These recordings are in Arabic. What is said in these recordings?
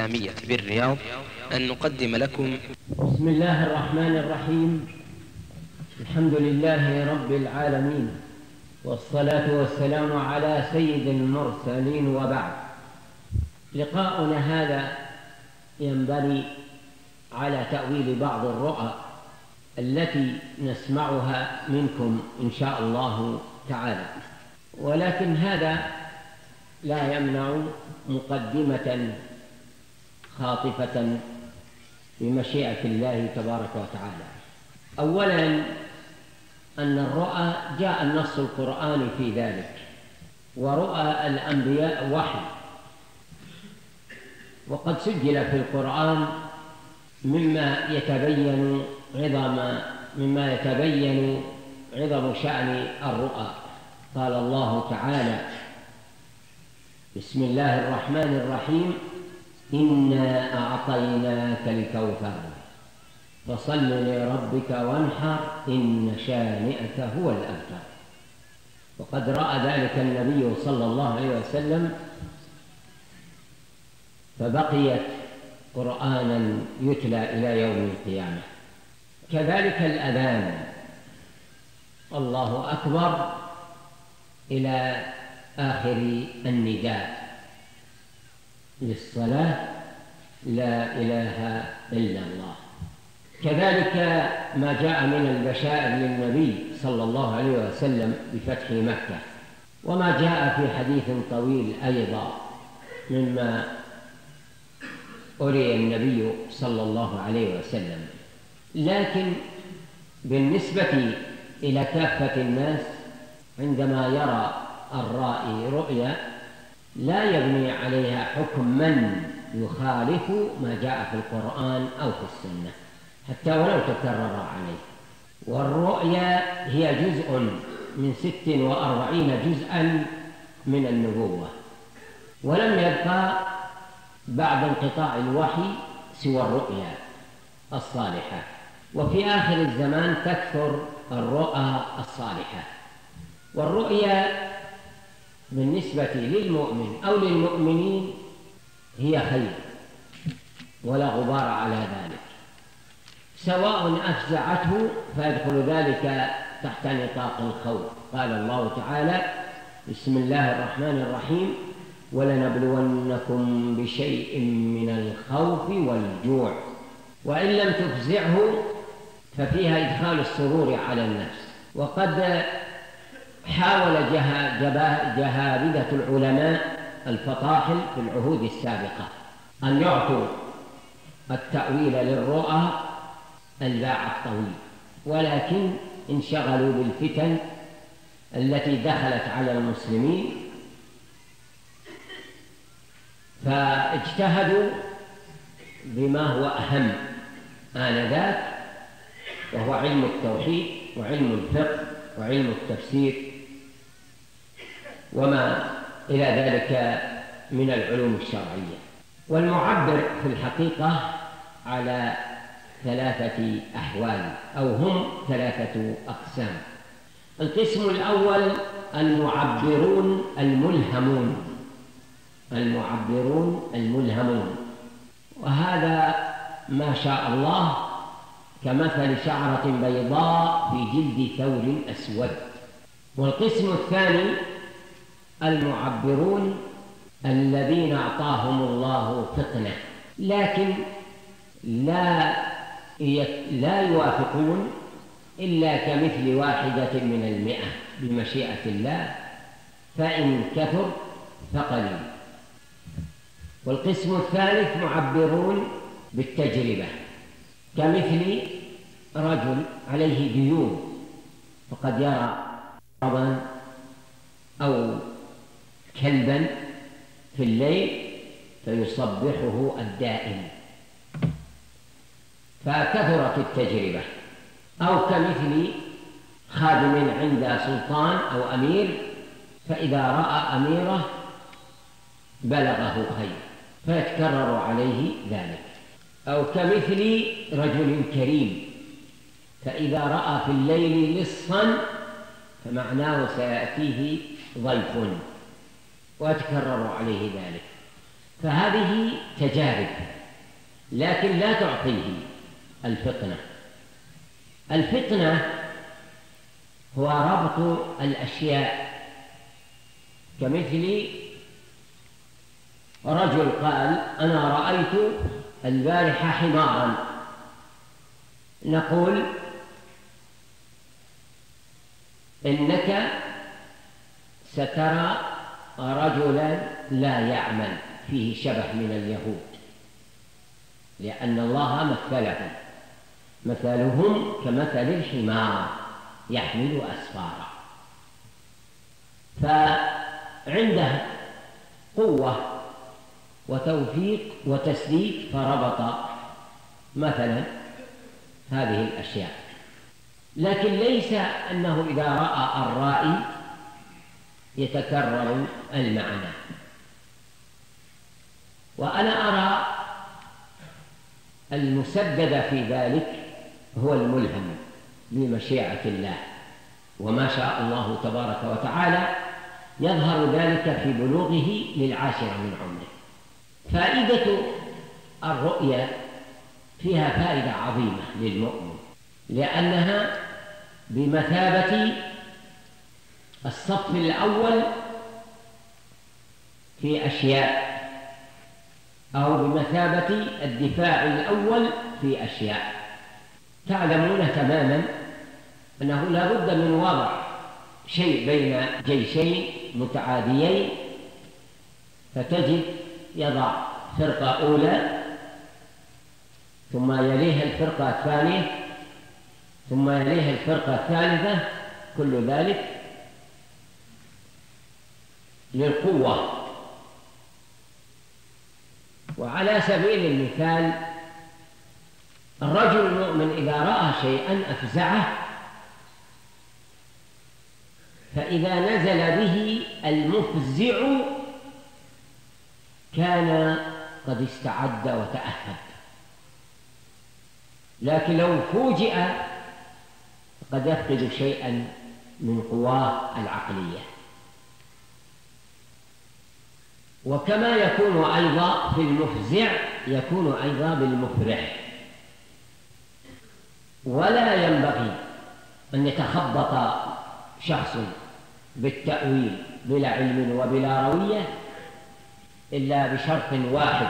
الإسلامية بالرياض أن نقدم لكم بسم الله الرحمن الرحيم. الحمد لله رب العالمين والصلاة والسلام على سيد المرسلين وبعد. لقاؤنا هذا ينبني على تأويل بعض الرؤى التي نسمعها منكم إن شاء الله تعالى. ولكن هذا لا يمنع مقدمة خاطفة بمشيئة الله تبارك وتعالى. أولا أن الرؤى جاء النص القرآني في ذلك ورؤى الأنبياء وحي. وقد سجل في القرآن مما يتبين عظم مما يتبين عظم شأن الرؤى. قال الله تعالى بسم الله الرحمن الرحيم إنا أعطيناك الكوثر. فصل لربك وانحر إن شانئك هو الأبتر. وقد رأى ذلك النبي صلى الله عليه وسلم فبقيت قرآنا يتلى إلى يوم القيامة. كذلك الأذان. الله أكبر إلى آخر النداء للصلاة لا إله إلا الله. كذلك ما جاء من البشائر للنبي صلى الله عليه وسلم بفتح مكة وما جاء في حديث طويل أيضا مما أري النبي صلى الله عليه وسلم. لكن بالنسبة إلى كافة الناس عندما يرى الرائي رؤيا لا يبني عليها حكم من يخالف ما جاء في القرآن أو في السنة حتى ولو تكرر عليه. والرؤيا هي جزء من ست وأربعين جزءا من النبوة. ولم يبقى بعد انقطاع الوحي سوى الرؤيا الصالحة. وفي آخر الزمان تكثر الرؤى الصالحة. والرؤيا بالنسبة للمؤمن أو للمؤمنين هي خير ولا غبار على ذلك. سواء أفزعته فيدخل ذلك تحت نطاق الخوف. قال الله تعالى بسم الله الرحمن الرحيم ولنبلونكم بشيء من الخوف والجوع وإن لم تفزعه ففيها إدخال السرور على النفس. وقد حاول جهابذة العلماء الفطاحل في العهود السابقة أن يعطوا التأويل للرؤى الباع الطويل ولكن انشغلوا بالفتن التي دخلت على المسلمين فاجتهدوا بما هو أهم آنذاك وهو علم التوحيد وعلم الفقه وعلم التفسير وما إلى ذلك من العلوم الشرعية. والمعبر في الحقيقة على ثلاثة أحوال أو هم ثلاثة أقسام. القسم الأول المعبرون الملهمون المعبرون الملهمون. وهذا ما شاء الله كمثل شعرة بيضاء في جلد ثور أسود. والقسم الثاني المعبرون الذين أعطاهم الله فطنة لكن لا لا يوافقون إلا كمثل واحدة من المئة بمشيئة الله فإن كثر فقليل. والقسم الثالث معبرون بالتجربة كمثل رجل عليه ديون فقد يرى مرضا أو كلبا في الليل فيصبحه الدائم. فكثرت التجربة. أو كمثل خادم عند سلطان أو أمير فإذا رأى أميره بلغه خير فيتكرر عليه ذلك. أو كمثل رجل كريم فإذا رأى في الليل لصا فمعناه سيأتيه ضيف. ويتكرر عليه ذلك. فهذه تجارب لكن لا تعطيه الفطنة. الفطنة هو ربط الأشياء كمثل رجل قال أنا رأيت البارحة حمارا. نقول إنك سترى رجلا لا يعمل فيه شبه من اليهود لأن الله مثلهم مثلهم كمثل الحمار يحمل أسفارا فعنده قوة وتوفيق وتسديد فربط مثلا هذه الأشياء. لكن ليس أنه إذا رأى الرائي يتكرر المعنى. وأنا أرى المسدد في ذلك هو الملهم بمشيئة الله. وما شاء الله تبارك وتعالى يظهر ذلك في بلوغه للعاشر من عمره. فائدة الرؤيا فيها فائدة عظيمة للمؤمن لأنها بمثابة الصف الأول في أشياء أو بمثابة الدفاع الأول في أشياء. تعلمون تماما أنه لا بد من وضع شيء بين جيشين متعاديين فتجد يضع فرقة أولى ثم يليها الفرقة الثانية ثم يليها الفرقة الثالثة كل ذلك للقوة. وعلى سبيل المثال الرجل المؤمن إذا رأى شيئا أفزعه فإذا نزل به المفزع كان قد استعد وتأهب. لكن لو فوجئ قد يفقد شيئا من قواه العقلية. وكما يكون أيضا في المفزع يكون أيضا بالمفرح. ولا ينبغي أن يتخبط شخص بالتأويل بلا علم وبلا روية إلا بشرط واحد.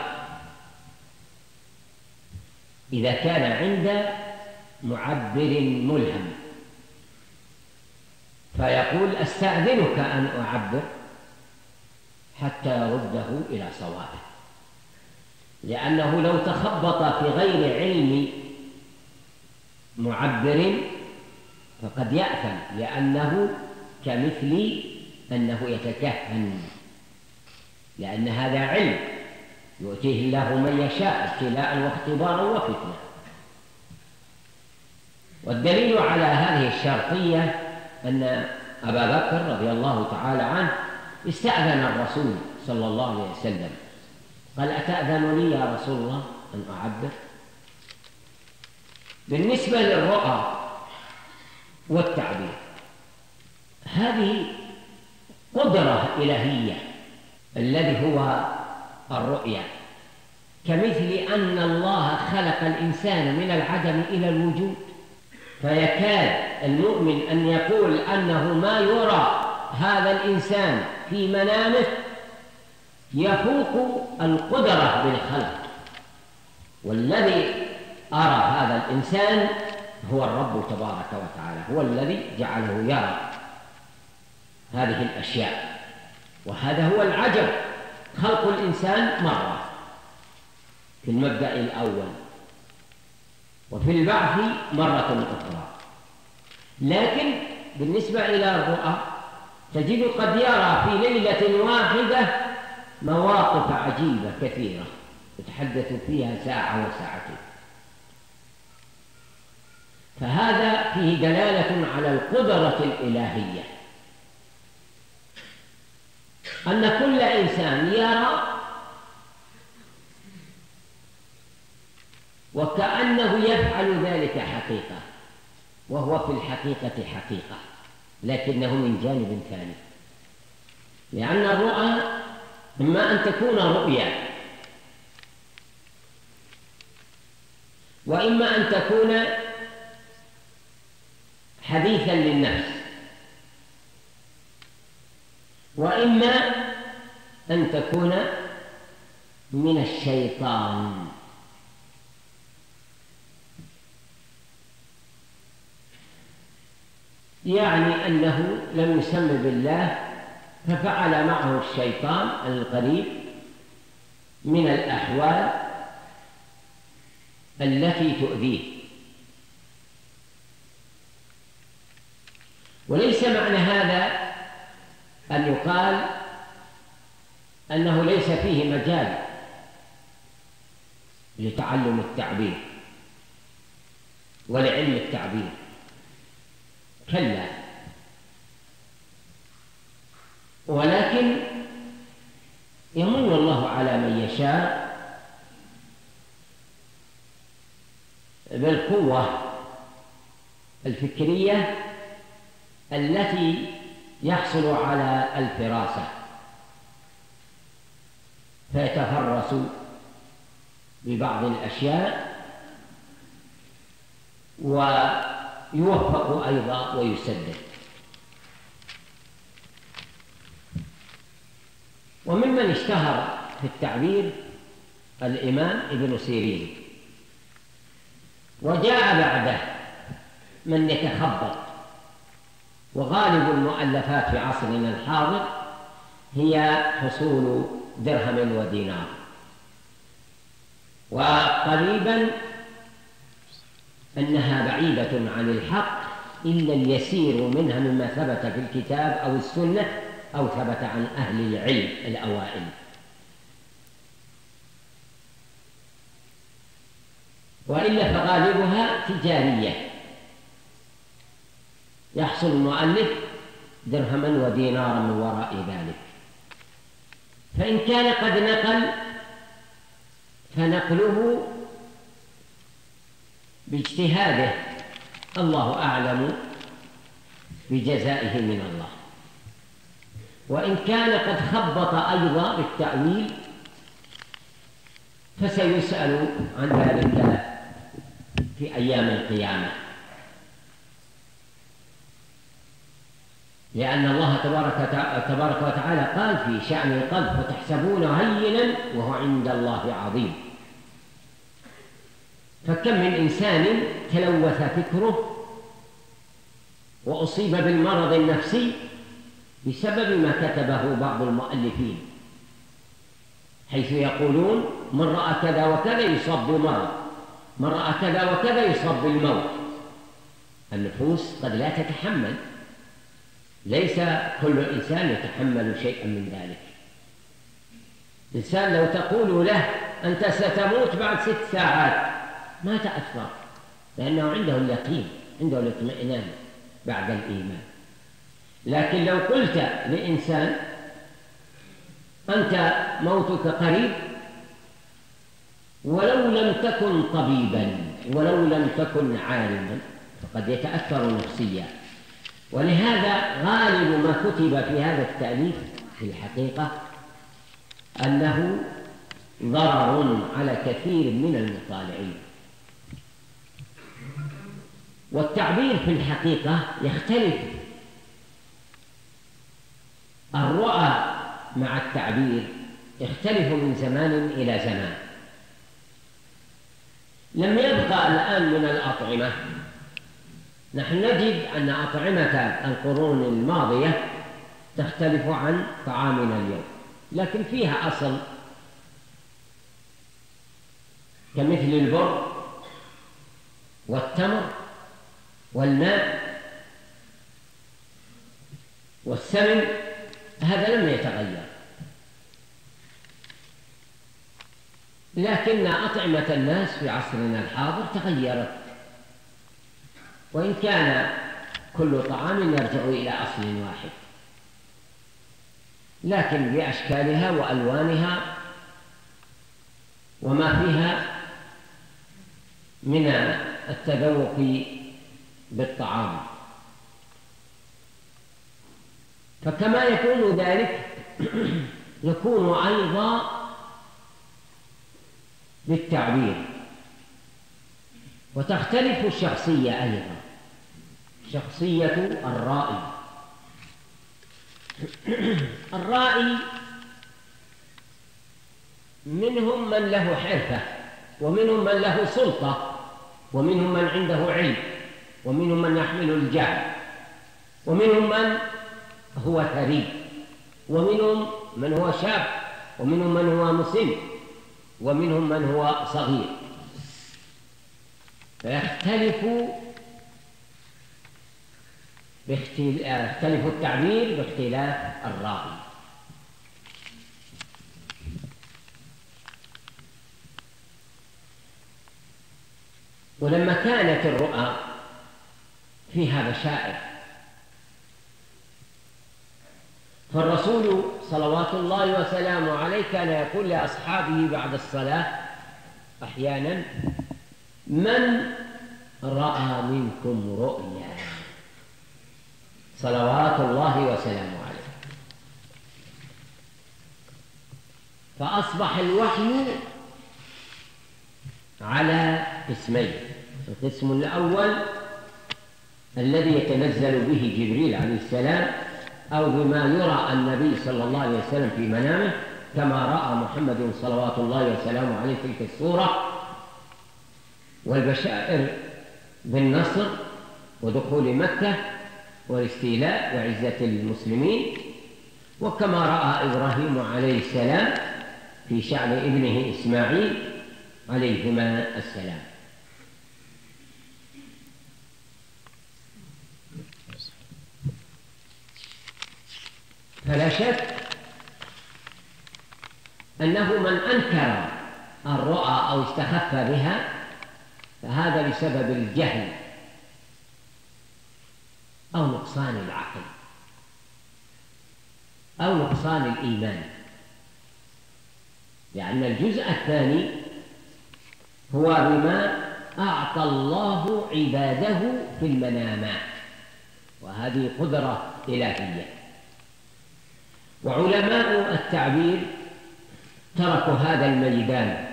إذا كان عند معبر ملهم. فيقول أستأذنك أن أعبر. حتى يرده إلى صوابه. لأنه لو تخبط في غير علم معبر فقد يأثم لأنه كمثل أنه يتكهن. لأن هذا علم يؤتيه الله من يشاء ابتلاء واختبارا وفتنة. والدليل على هذه الشرطية أن أبا بكر رضي الله تعالى عنه استأذن الرسول صلى الله عليه وسلم. قال أتأذن لي يا رسول الله أن أعبر؟ بالنسبة للرؤى والتعبير هذه قدرة إلهية الذي هو الرؤيا. كمثل أن الله خلق الإنسان من العدم إلى الوجود فيكاد المؤمن أن يقول أنه ما يرى هذا الإنسان في منامه يفوق القدرة بالخلق. والذي أرى هذا الإنسان هو الرب تبارك وتعالى هو الذي جعله يرى هذه الأشياء. وهذا هو العجب. خلق الإنسان مرة في المبدأ الأول وفي البعث مرة أخرى. لكن بالنسبة إلى الرؤى تجد قد يرى في ليلة واحدة مواقف عجيبة كثيرة يتحدث فيها ساعة وساعتين. فهذا فيه دلالة على القدرة الإلهية. أن كل إنسان يرى وكأنه يفعل ذلك حقيقة وهو في الحقيقة حقيقة. لكنه من جانب ثاني. لأن الرؤى إما أن تكون رؤيا وإما أن تكون حديثا للنفس وإما أن تكون من الشيطان. يعني أنه لم يسم بالله ففعل معه الشيطان القريب من الأحوال التي تؤذيه. وليس معنى هذا أن يقال أنه ليس فيه مجال لتعلم التعبير ولعلم التعبير. كلا. ولكن يمن الله على من يشاء بالقوة الفكرية التي يحصل على الفراسة. فيتفرس ببعض الأشياء ويوفق أيضا ويسدد. وممن اشتهر في التعبير الإمام ابن سيرين. وجاء بعده من يتخبط. وغالب المؤلفات في عصرنا الحاضر هي حصول درهم ودينار. وقريبا أنها بعيدة عن الحق إلا اليسير منها مما ثبت في الكتاب أو السنة أو ثبت عن أهل العلم الأوائل. وإلا فغالبها تجارية. يحصل المؤلف درهما ودينارا من وراء ذلك. فإن كان قد نقل فنقله باجتهاده. الله أعلم بجزائه من الله. وإن كان قد خبط أيضا بالتأويل فسيسأل عن ذلك في أيام القيامة. لأن الله تبارك تبارك وتعالى قال في شأن القلب فتحسبونه هينا وهو عند الله عظيم. فكم من إنسان تلوث فكره وأصيب بالمرض النفسي بسبب ما كتبه بعض المؤلفين حيث يقولون من رأى كذا وكذا يصاب بمرض من رأى كذا وكذا يصاب بالموت. النفوس قد لا تتحمل ليس كل إنسان يتحمل شيئا من ذلك. إنسان لو تقول له أنت ستموت بعد ست ساعات ما تأثر لأنه عنده اليقين عنده الاطمئنان بعد الإيمان. لكن لو قلت لإنسان أنت موتك قريب ولو لم تكن طبيبا ولو لم تكن عالما فقد يتأثر نفسيا. ولهذا غالب ما كتب في هذا التأليف في الحقيقة أنه ضرر على كثير من المطالعين. والتعبير في الحقيقة يختلف. الرؤى مع التعبير يختلف من زمان إلى زمان. لم يبقى الآن من الأطعمة. نحن نجد أن أطعمة القرون الماضية تختلف عن طعامنا اليوم لكن فيها أصل. كمثل البر والتمر والماء والسمن هذا لم يتغير. لكن أطعمة الناس في عصرنا الحاضر تغيرت. وإن كان كل طعام يرجع إلى أصل واحد. لكن بأشكالها وألوانها وما فيها من التذوق بالطعام. فكما يكون ذلك يكون أيضا بالتعبير وتختلف الشخصية أيضا. شخصية الرائي. الرائي منهم من له حرفة ومنهم من له سلطة ومنهم من عنده علم. ومنهم من يحمل الجهل ومنهم من هو ثري ومنهم من هو شاب ومنهم من هو مسن ومنهم من هو صغير. فيختلف يختلف التعبير باختلاف الراوي ولما كانت الرؤى فيها بشائر فالرسول صلوات الله وسلامه عليه كان يقول لأصحابه بعد الصلاة أحيانا من رأى منكم رؤيا؟ صلوات الله وسلامه عليه. فأصبح الوحي على قسمين. القسم الأول الذي يتنزل به جبريل عليه السلام أو بما يرى النبي صلى الله عليه وسلم في منامه كما رأى محمد صلوات الله وسلامه عليه تلك الصورة والبشائر بالنصر ودخول مكة والاستيلاء وعزة المسلمين وكما رأى إبراهيم عليه السلام في شأن ابنه إسماعيل عليهما السلام. فلا شك أنه من أنكر الرؤى أو استخف بها فهذا بسبب الجهل أو نقصان العقل أو نقصان الإيمان. لأن الجزء الثاني هو بما أعطى الله عباده في المنامات وهذه قدرة إلهية. وعلماء التعبير تركوا هذا الميدان.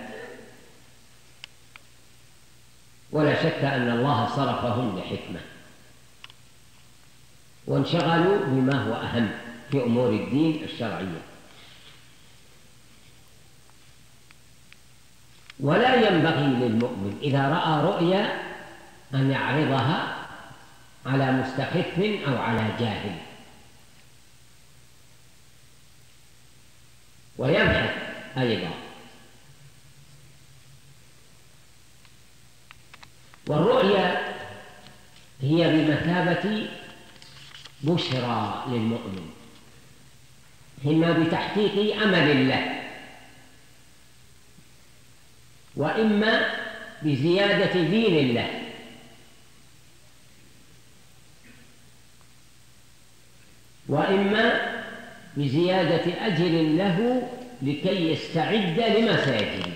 ولا شك أن الله صرفهم لحكمة وانشغلوا بما هو أهم في أمور الدين الشرعية. ولا ينبغي للمؤمن إذا رأى رؤيا أن يعرضها على مستخف أو على جاهل. ويبحث أيضا. والرؤيا هي بمثابة بشرى للمؤمن إما بتحقيق أمل له وإما بزيادة دين له. وإما بزيادة أجر له لكي يستعد لما سيجري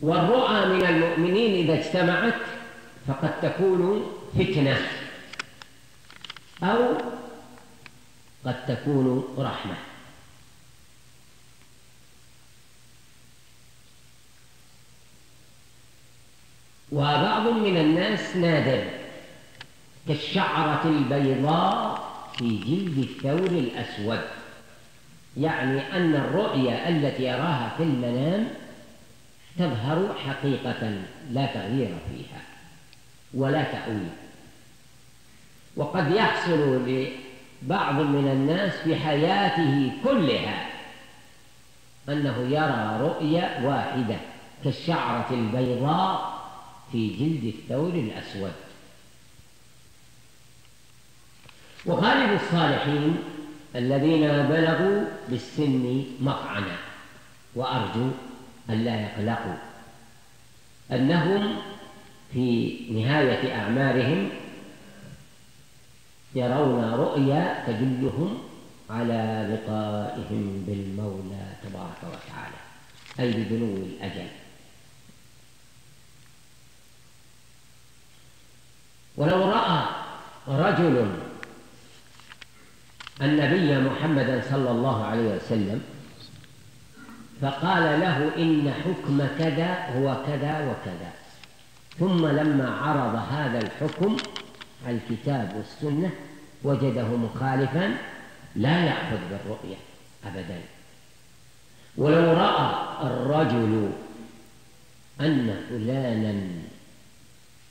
والرؤى من المؤمنين إذا اجتمعت فقد تكون فتنة أو قد تكون رحمة. وبعض من الناس نادر كالشعرة البيضاء في جلد الثور الأسود. يعني أن الرؤيا التي يراها في المنام تظهر حقيقة لا تغيير فيها ولا تأويل. وقد يحصل لبعض من الناس في حياته كلها أنه يرى رؤيا واحدة كالشعرة البيضاء في جلد الثور الأسود. وغالب الصالحين الذين بلغوا بالسن مطعنا وأرجو ألا يقلقوا أنهم في نهاية أعمارهم يرون رؤيا تدلهم على لقائهم بالمولى تبارك وتعالى أي بدنو الأجل. ولو رأى رجل النبي محمدا صلى الله عليه وسلم فقال له إن حكم كذا هو كذا وكذا. ثم لما عرض هذا الحكم الكتاب والسنة وجده مخالفا لا يأخذ بالرؤية أبدا. ولو رأى الرجل أن فلانا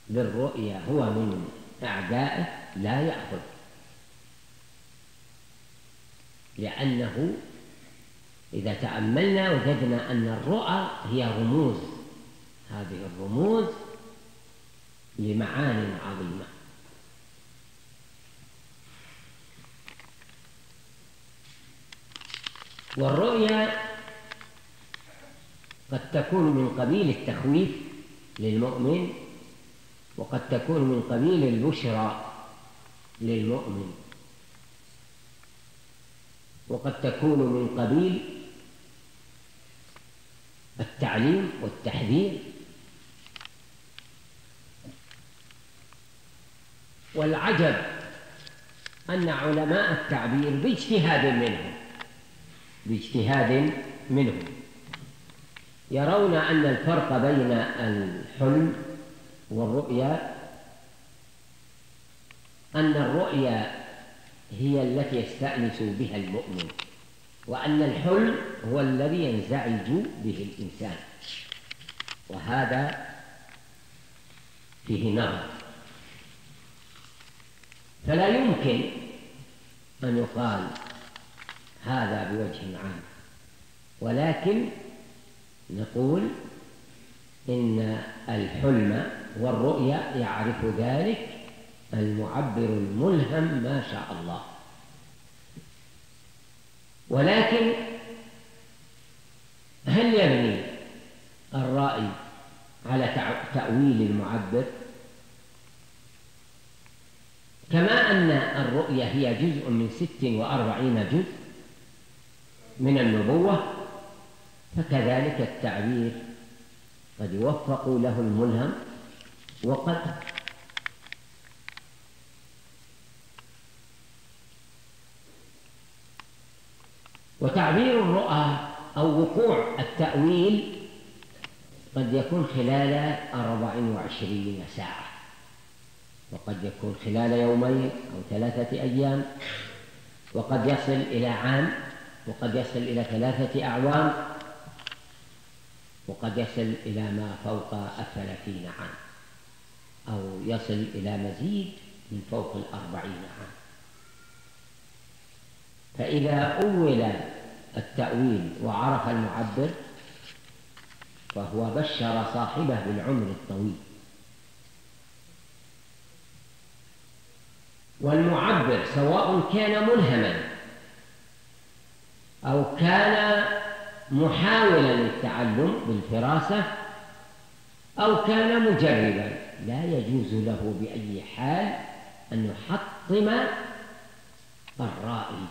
بالرؤيا هو من أعدائه لا يأخذ. لأنه إذا تأملنا وجدنا أن الرؤى هي رموز هذه الرموز لمعان عظيمة. والرؤيا قد تكون من قبيل التخويف للمؤمن وقد تكون من قبيل البشرى للمؤمن. وقد تكون من قبيل التعليم والتحذير والعجب أن علماء التعبير باجتهاد منهم باجتهاد منهم. يرون أن الفرق بين الحلم والرؤيا أن الرؤيا هي التي يستأنس بها المؤمن وأن الحلم هو الذي ينزعج به الإنسان. وهذا فيه نظر. فلا يمكن أن يقال هذا بوجه عام. ولكن نقول إن الحلم والرؤيا يعرف ذلك المعبر الملهم ما شاء الله. ولكن هل يبني الرأي على تأويل المعبر؟ كما أن الرؤية هي جزء من ست وأربعين جزء من النبوة فكذلك التعبير قد يوفق له الملهم وقد وتعبير الرؤى أو وقوع التأويل قد يكون خلال أربع وعشرين ساعة. وقد يكون خلال يومين أو ثلاثة أيام. وقد يصل إلى عام. وقد يصل إلى ثلاثة أعوام. وقد يصل إلى ما فوق الثلاثين عام. أو يصل إلى مزيد من فوق الأربعين عام. فإذا أول التأويل وعرف المعبر فهو بشر صاحبه بالعمر الطويل. والمعبر سواء كان ملهما أو كان محاولا للتعلم بالفراسة أو كان مجربا. لا يجوز له بأي حال أن يحطم الرائي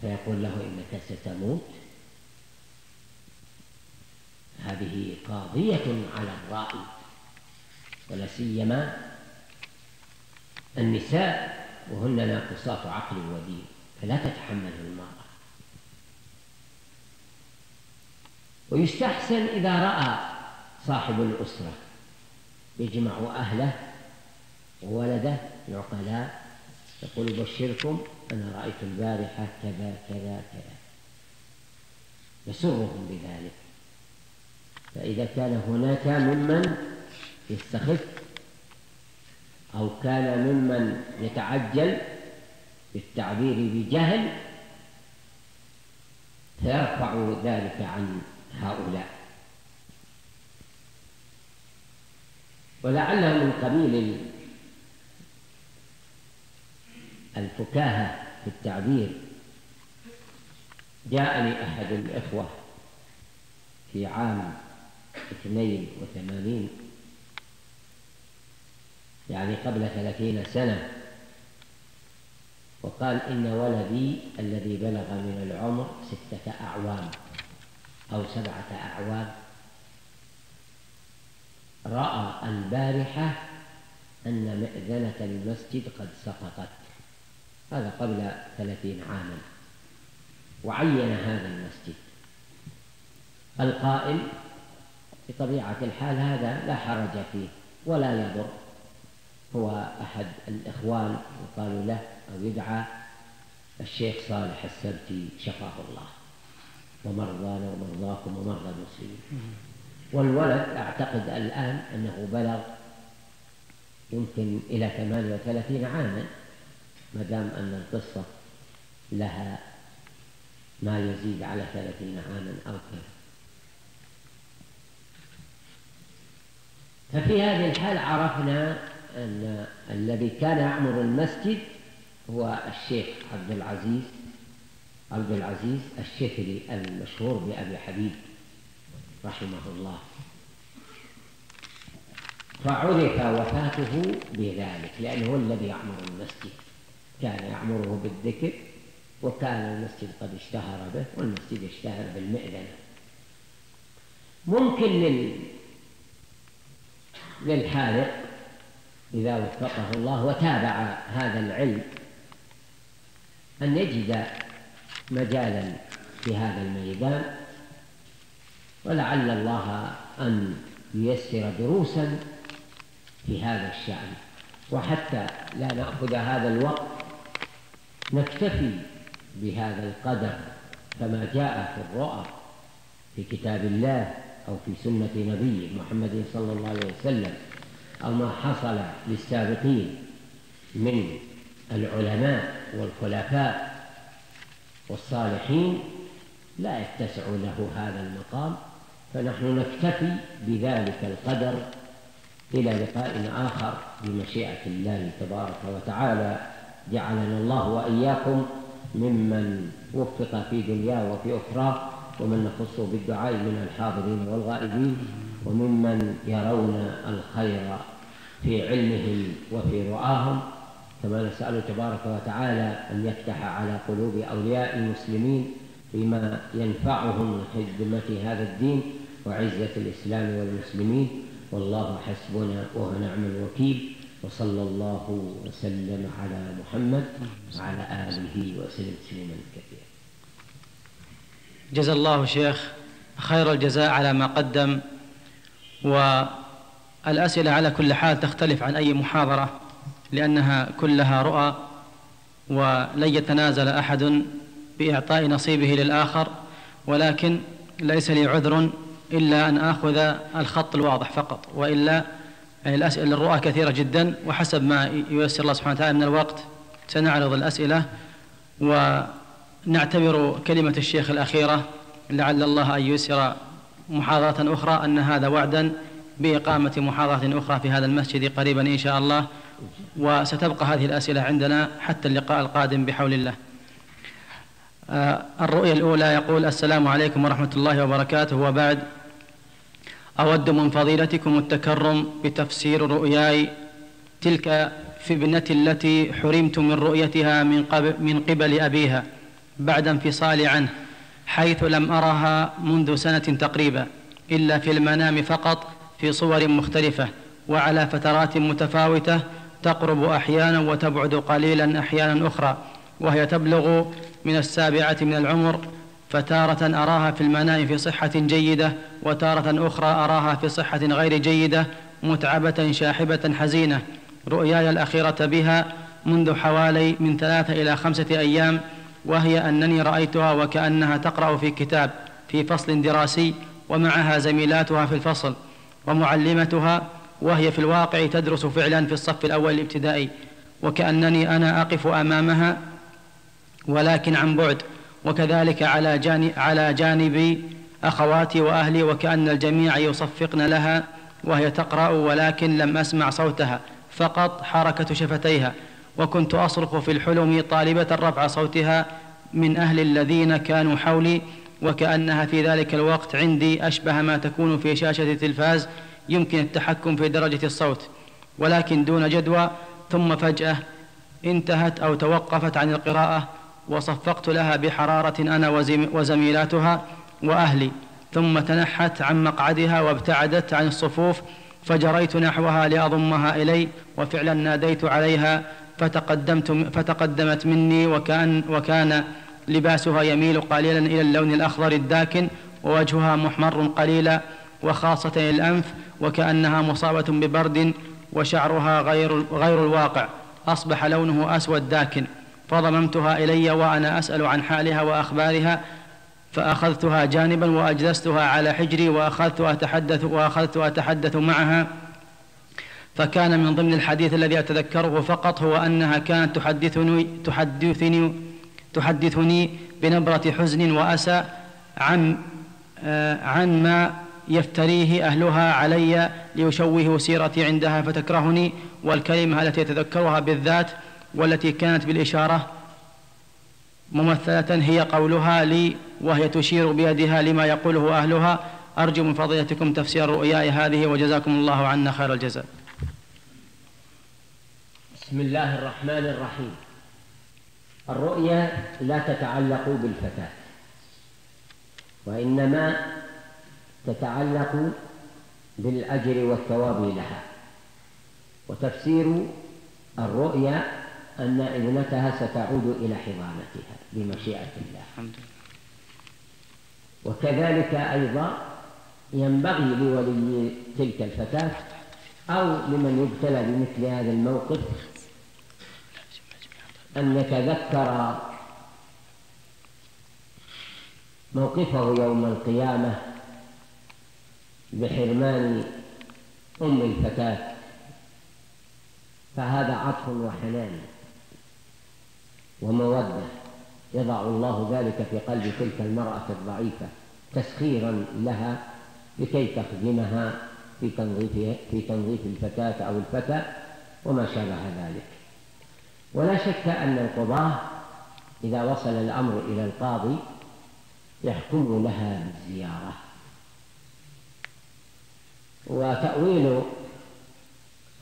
فيقول له إنك ستموت. هذه قاضية على الرائي. ولا سيما النساء وهن ناقصات عقل ودين. فلا تتحمله المرأة. ويستحسن إذا رأى صاحب الأسرة يجمع أهله وولده العقلاء يقول بشركم أنا رأيت البارحة كذا كذا كذا. يسرهم بذلك. فإذا كان هناك ممن يستخف أو كان ممن يتعجل بالتعبير بجهل فيرفع ذلك عن هؤلاء. ولعله من قبيل الفكاهة في التعبير جاءني أحد الإخوة في عام اثنين وثمانين يعني قبل ثلاثين سنة وقال إن ولدي الذي بلغ من العمر ستة أعوام أو سبعة أعوام رأى البارحة أن مئذنة المسجد قد سقطت. هذا قبل ثلاثين عاما. وعين هذا المسجد. القائل بطبيعة الحال هذا لا حرج فيه ولا يضر. هو أحد الإخوان يقال له أو يدعى الشيخ صالح السبتي شفاه الله. ومرضانا ومرضاكم ومرضى المسلمين. والولد أعتقد الآن أنه بلغ يمكن إلى 38 عاما ما دام أن القصة لها ما يزيد على 30 عاما أو كذا ففي هذه الحال عرفنا أن الذي كان يعمر المسجد هو الشيخ عبد العزيز عبد العزيز الشفري المشهور بأبي حبيب. رحمه الله. فعرف وفاته بذلك لأنه هو الذي يعمر المسجد. كان يعمره بالذكر وكان المسجد قد اشتهر به والمسجد اشتهر بالمئذنة. ممكن لل للحالق إذا وفقه الله وتابع هذا العلم أن يجد مجالا في هذا الميدان ولعل الله أن ييسر دروسا في هذا الشأن. وحتى لا نأخذ هذا الوقت نكتفي بهذا القدر كما جاء في الرؤى في كتاب الله أو في سنة نبيه محمد صلى الله عليه وسلم أو ما حصل للسابقين من العلماء والخلفاء والصالحين لا يتسع له هذا المقام فنحن نكتفي بذلك القدر إلى لقاء آخر بمشيئة الله تبارك وتعالى. جعلنا الله وإياكم ممن وفق في دنياه وفي أخراه ومن نخص بالدعاء من الحاضرين والغائبين وممن يرون الخير في علمهم وفي رؤاهم. كما نسأل تبارك وتعالى أن يفتح على قلوب أولياء المسلمين بما ينفعهم لخدمة هذا الدين وعزة الإسلام والمسلمين. والله حسبنا ونعم الوكيل. وصلى الله وسلم على محمد وعلى آله وسلم تسليما كثيرا. جزا الله شيخ خير الجزاء على ما قدم. والأسئلة على كل حال تختلف عن أي محاضرة لأنها كلها رؤى ولن يتنازل أحد بإعطاء نصيبه للآخر ولكن ليس لي عذر إلا أن آخذ الخط الواضح فقط وإلا الأسئلة الرؤى كثيرة جدا وحسب ما ييسر الله سبحانه وتعالى من الوقت سنعرض الأسئلة ونعتبر كلمة الشيخ الأخيرة لعل الله أن ييسر محاضرة أخرى أن هذا وعدا بإقامة محاضرة أخرى في هذا المسجد قريبا إن شاء الله وستبقى هذه الأسئلة عندنا حتى اللقاء القادم بحول الله. الرؤية الأولى يقول السلام عليكم ورحمة الله وبركاته. وبعد أود من فضيلتكم التكرم بتفسير رؤياي تلك في ابنتي التي حرمت من رؤيتها من قبل, من قبل أبيها بعد انفصالي عنه حيث لم أرها منذ سنة تقريبا إلا في المنام فقط في صور مختلفة وعلى فترات متفاوتة تقرب أحيانا وتبعد قليلا أحيانا أخرى. وهي تبلغ من السابعة من العمر فتارة أراها في المنام في صحة جيدة وتارة أخرى أراها في صحة غير جيدة متعبة شاحبة حزينة. رؤياي الأخيرة بها منذ حوالي من ثلاثة إلى خمسة أيام وهي أنني رأيتها وكأنها تقرأ في كتاب في فصل دراسي ومعها زميلاتها في الفصل ومعلمتها وهي في الواقع تدرس فعلا في الصف الأول الابتدائي وكأنني أنا أقف أمامها ولكن عن بعد. وكذلك على جانب, على جانب أخواتي وأهلي وكأن الجميع يصفقن لها وهي تقرأ ولكن لم أسمع صوتها. فقط حركة شفتيها. وكنت أصرخ في الحلم طالبة رفع صوتها من أهل الذين كانوا حولي وكأنها في ذلك الوقت عندي أشبه ما تكون في شاشة التلفاز يمكن التحكم في درجة الصوت. ولكن دون جدوى ثم فجأة انتهت أو توقفت عن القراءة وصفقت لها بحرارة أنا وزميلاتها وأهلي ثم تنحت عن مقعدها وابتعدت عن الصفوف فجريت نحوها لأضمها إلي وفعلا ناديت عليها فتقدمت فتقدمت مني وكان وكان لباسها يميل قليلا إلى اللون الأخضر الداكن ووجهها محمر قليلا وخاصة الأنف وكأنها مصابة ببرد وشعرها غير, غير الواقع أصبح لونه أسود داكن. فضممتها إلي وأنا أسأل عن حالها وأخبارها فأخذتها جانبا وأجلستها على حجري وأخذت أتحدث وأخذت أتحدث معها. فكان من ضمن الحديث الذي أتذكره فقط هو أنها كانت تحدثني تحدثني تحدثني بنبرة حزن وأسى عن آه، عن ما يفتريه أهلها علي ليشوهوا سيرتي عندها فتكرهني والكلمة التي أتذكرها بالذات والتي كانت بالإشارة ممثلة هي قولها لي وهي تشير بيدها لما يقوله أهلها. أرجو من فضيلتكم تفسير رؤياي هذه وجزاكم الله عنا خير الجزاء. بسم الله الرحمن الرحيم. الرؤيا لا تتعلق بالفتاة وإنما تتعلق بالأجر والثواب لها. وتفسير الرؤيا أن ابنتها ستعود إلى حضانتها بمشيئة الله. وكذلك أيضا ينبغي لولي تلك الفتاة أو لمن يبتلى بمثل هذا الموقف أن يتذكر موقفه يوم القيامة بحرمان أم الفتاة فهذا عطف وحنان. ومودة يضع الله ذلك في قلب تلك المرأة الضعيفة تسخيرا لها لكي تخدمها في تنظيف في تنظيف الفتاة أو الفتى وما شابه ذلك. ولا شك أن القضاة إذا وصل الأمر إلى القاضي يحكم لها بالزيارة. وتأويل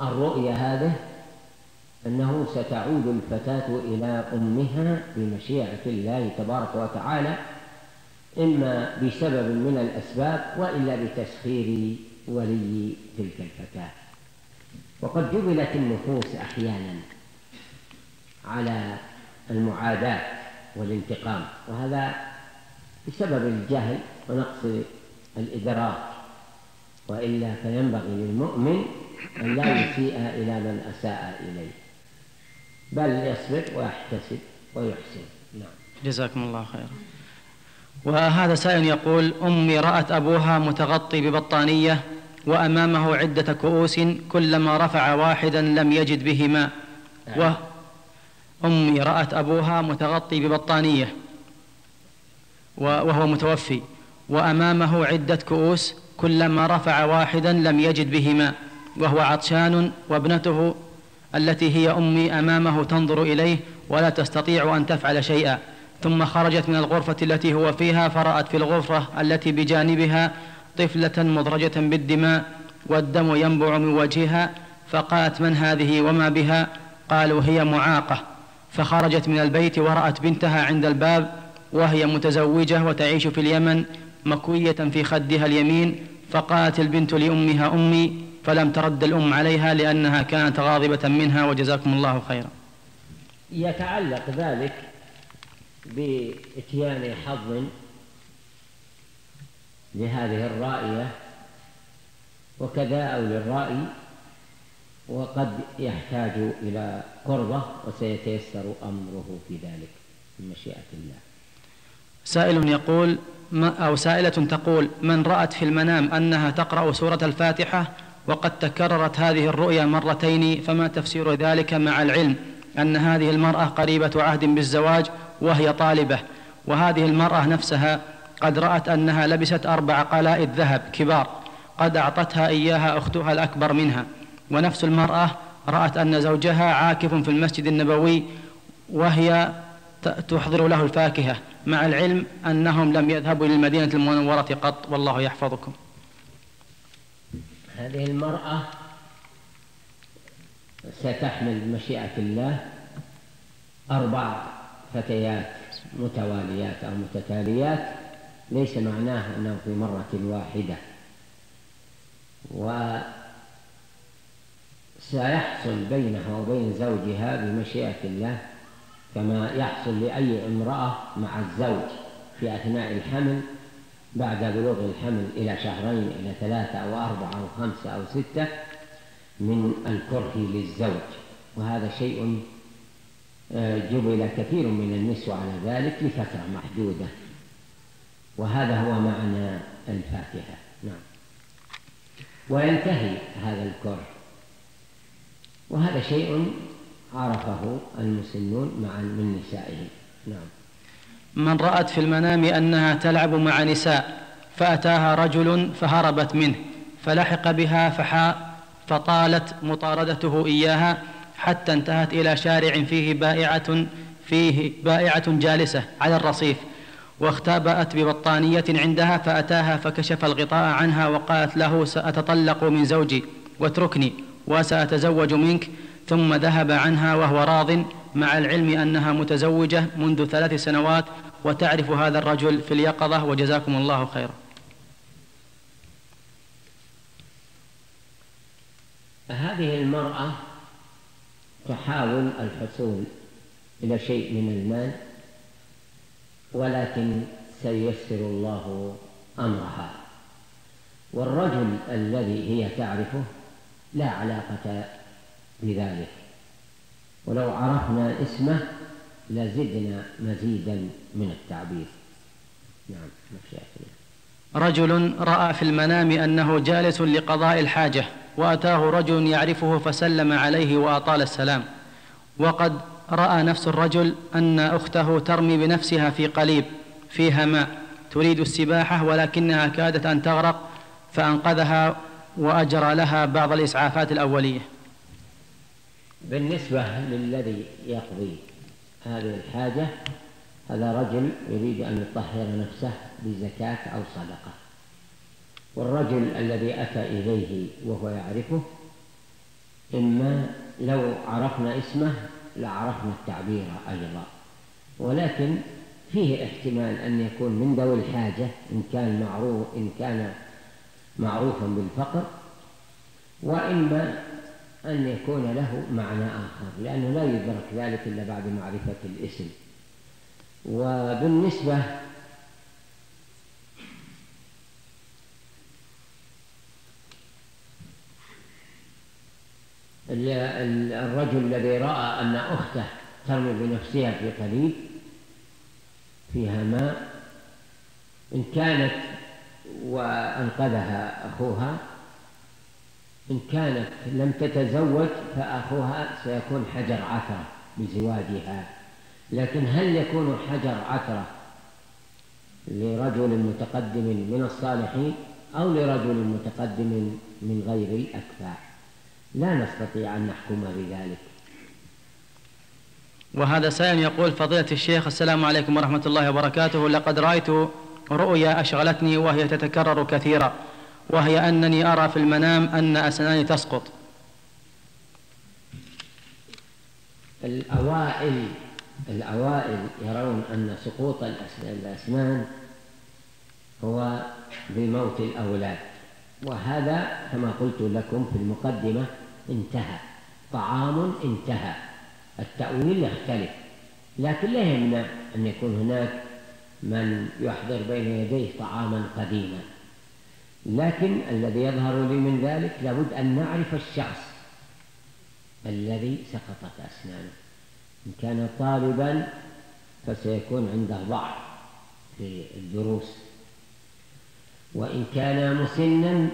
الرؤيا هذه أنه ستعود الفتاة إلى أمها بمشيئة الله تبارك وتعالى إما بسبب من الأسباب وإلا بتسخير ولي تلك الفتاة. وقد جبلت النفوس أحيانا على المعاداة والانتقام وهذا بسبب الجهل ونقص الإدراك. وإلا فينبغي للمؤمن أن لا يسيء إلى من أساء إليه. بل يصبر ويحتسب ويحسن. نعم. جزاكم الله خيرا. وهذا سائل يقول أمي رأت أبوها متغطي ببطانية وأمامه عدة كؤوس كلما رفع واحدا لم يجد به ماء نعم. وأمي رأت أبوها متغطي ببطانية وهو متوفي وأمامه عدة كؤوس كلما رفع واحدا لم يجد به ماء وهو عطشان وابنته التي هي أمي أمامه تنظر إليه ولا تستطيع أن تفعل شيئا. ثم خرجت من الغرفة التي هو فيها فرأت في الغرفة التي بجانبها طفلة مدرجة بالدماء والدم ينبع من وجهها. فقالت من هذه وما بها؟ قالوا هي معاقة. فخرجت من البيت ورأت بنتها عند الباب وهي متزوجة وتعيش في اليمن مكوية في خدها اليمين. فقالت البنت لأمها أمي فلم ترد الأم عليها لأنها كانت غاضبة منها وجزاكم الله خيرا. يتعلق ذلك بإتيان حظ لهذه الرائية وكذا أو للرائي وقد يحتاج إلى قربة وسيتيسر أمره في ذلك بمشيئة الله. سائل يقول أو سائلة تقول من رأت في المنام أنها تقرأ سورة الفاتحة وقد تكررت هذه الرؤيا مرتين فما تفسير ذلك مع العلم أن هذه المرأة قريبة عهد بالزواج وهي طالبة. وهذه المرأة نفسها قد رأت أنها لبست أربع قلائد ذهب كبار قد أعطتها إياها أختها الأكبر منها. ونفس المرأة رأت أن زوجها عاكف في المسجد النبوي وهي تحضر له الفاكهة. مع العلم أنهم لم يذهبوا إلى المدينة المنورة قط. والله يحفظكم. هذه المرأة ستحمل بمشيئة الله أربع فتيات متواليات أو متتاليات ليس معناه أنه في مرة واحدة. وسيحصل بينها وبين زوجها بمشيئة الله كما يحصل لأي امرأة مع الزوج في أثناء الحمل بعد بلوغ الحمل إلى شهرين إلى ثلاثة أو أربعة أو خمسة أو ستة من الكره للزوج. وهذا شيء آه، جبل كثير من النسوة على ذلك لفترة محدودة. وهذا هو معنى الفاكهة نعم. وينتهي هذا الكره. وهذا شيء عرفه المسنون معا من نسائهم نعم. من رأت في المنام أنها تلعب مع نساء فأتاها رجل فهربت منه فلحق بها فحا فطالت مطاردته إياها حتى انتهت إلى شارع فيه بائعة فيه بائعة جالسة على الرصيف واختبأت ببطانية عندها فأتاها فكشف الغطاء عنها وقالت له سأتطلق من زوجي واتركني وسأتزوج منك ثم ذهب عنها وهو راض مع العلم أنها متزوجة منذ ثلاث سنوات وتعرف هذا الرجل في اليقظة وجزاكم الله خيرا. هذه المرأة تحاول الحصول إلى شيء من المال ولكن سيسر الله أمرها. والرجل الذي هي تعرفه لا علاقة بذلك. ولو عرفنا اسمه لزدنا مزيدا من التعبير. نعم رجل رأى في المنام أنه جالس لقضاء الحاجة وأتاه رجل يعرفه فسلم عليه وأطال السلام. وقد رأى نفس الرجل أن أخته ترمي بنفسها في قليب فيها ماء تريد السباحة ولكنها كادت أن تغرق فأنقذها وأجرى لها بعض الإسعافات الأولية. بالنسبة للذي يقضي هذه الحاجة هذا رجل يريد أن يطهر نفسه بزكاة أو صدقة. والرجل الذي أتى إليه وهو يعرفه إما لو عرفنا اسمه لعرفنا التعبير أيضا. ولكن فيه احتمال أن يكون من ذوي الحاجة إن كان معروف إن كان معروفا بالفقر وإما أن يكون له معنى آخر لأنه لا يدرك ذلك إلا بعد معرفة الاسم. وبالنسبة الرجل الذي رأى أن أخته ترمي بنفسها في قليل فيها ماء إن كانت وأنقذها أخوها إن كانت لم تتزوج فأخوها سيكون حجر عثرة بزواجها. لكن هل يكون حجر عثرة لرجل متقدم من الصالحين أو لرجل متقدم من غير الأكفاء؟ لا نستطيع أن نحكم بذلك. وهذا سائل يقول فضيلة الشيخ السلام عليكم ورحمة الله وبركاته. لقد رأيت رؤيا أشغلتني وهي تتكرر كثيرا. وهي أنني أرى في المنام أن أسناني تسقط. الأوائل الأوائل يرون أن سقوط الأسنان هو بموت الأولاد. وهذا كما قلت لكم في المقدمة انتهى. طعام انتهى. التأويل يختلف. لكن لا يمنع أن يكون هناك من يحضر بين يديه طعاما قديما. لكن الذي يظهر لي من ذلك لابد أن نعرف الشخص الذي سقطت أسنانه. إن كان طالبا فسيكون عنده ضعف في الدروس. وإن كان مسنا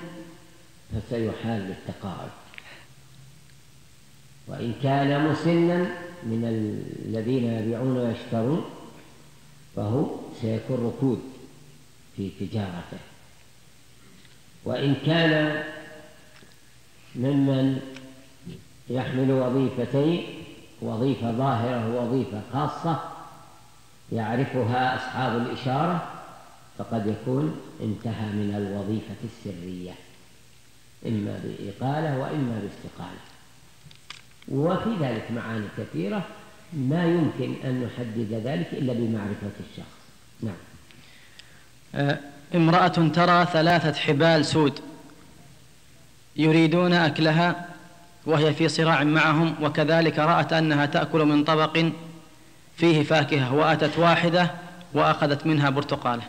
فسيحال بالتقاعد. وإن كان مسنا من الذين يبيعون ويشترون فهو سيكون ركود في تجارته. وإن كان ممن يحمل وظيفتين وظيفة ظاهرة ووظيفة خاصة يعرفها أصحاب الإشارة فقد يكون انتهى من الوظيفة السرية إما بإقالة وإما باستقالة. وفي ذلك معاني كثيرة ما يمكن أن نحدد ذلك إلا بمعرفة الشخص. نعم. أه، امرأة ترى ثلاثة حبال سود يريدون أكلها وهي في صراع معهم وكذلك رأت أنها تأكل من طبق فيه فاكهة وأتت واحدة وأخذت منها برتقالة.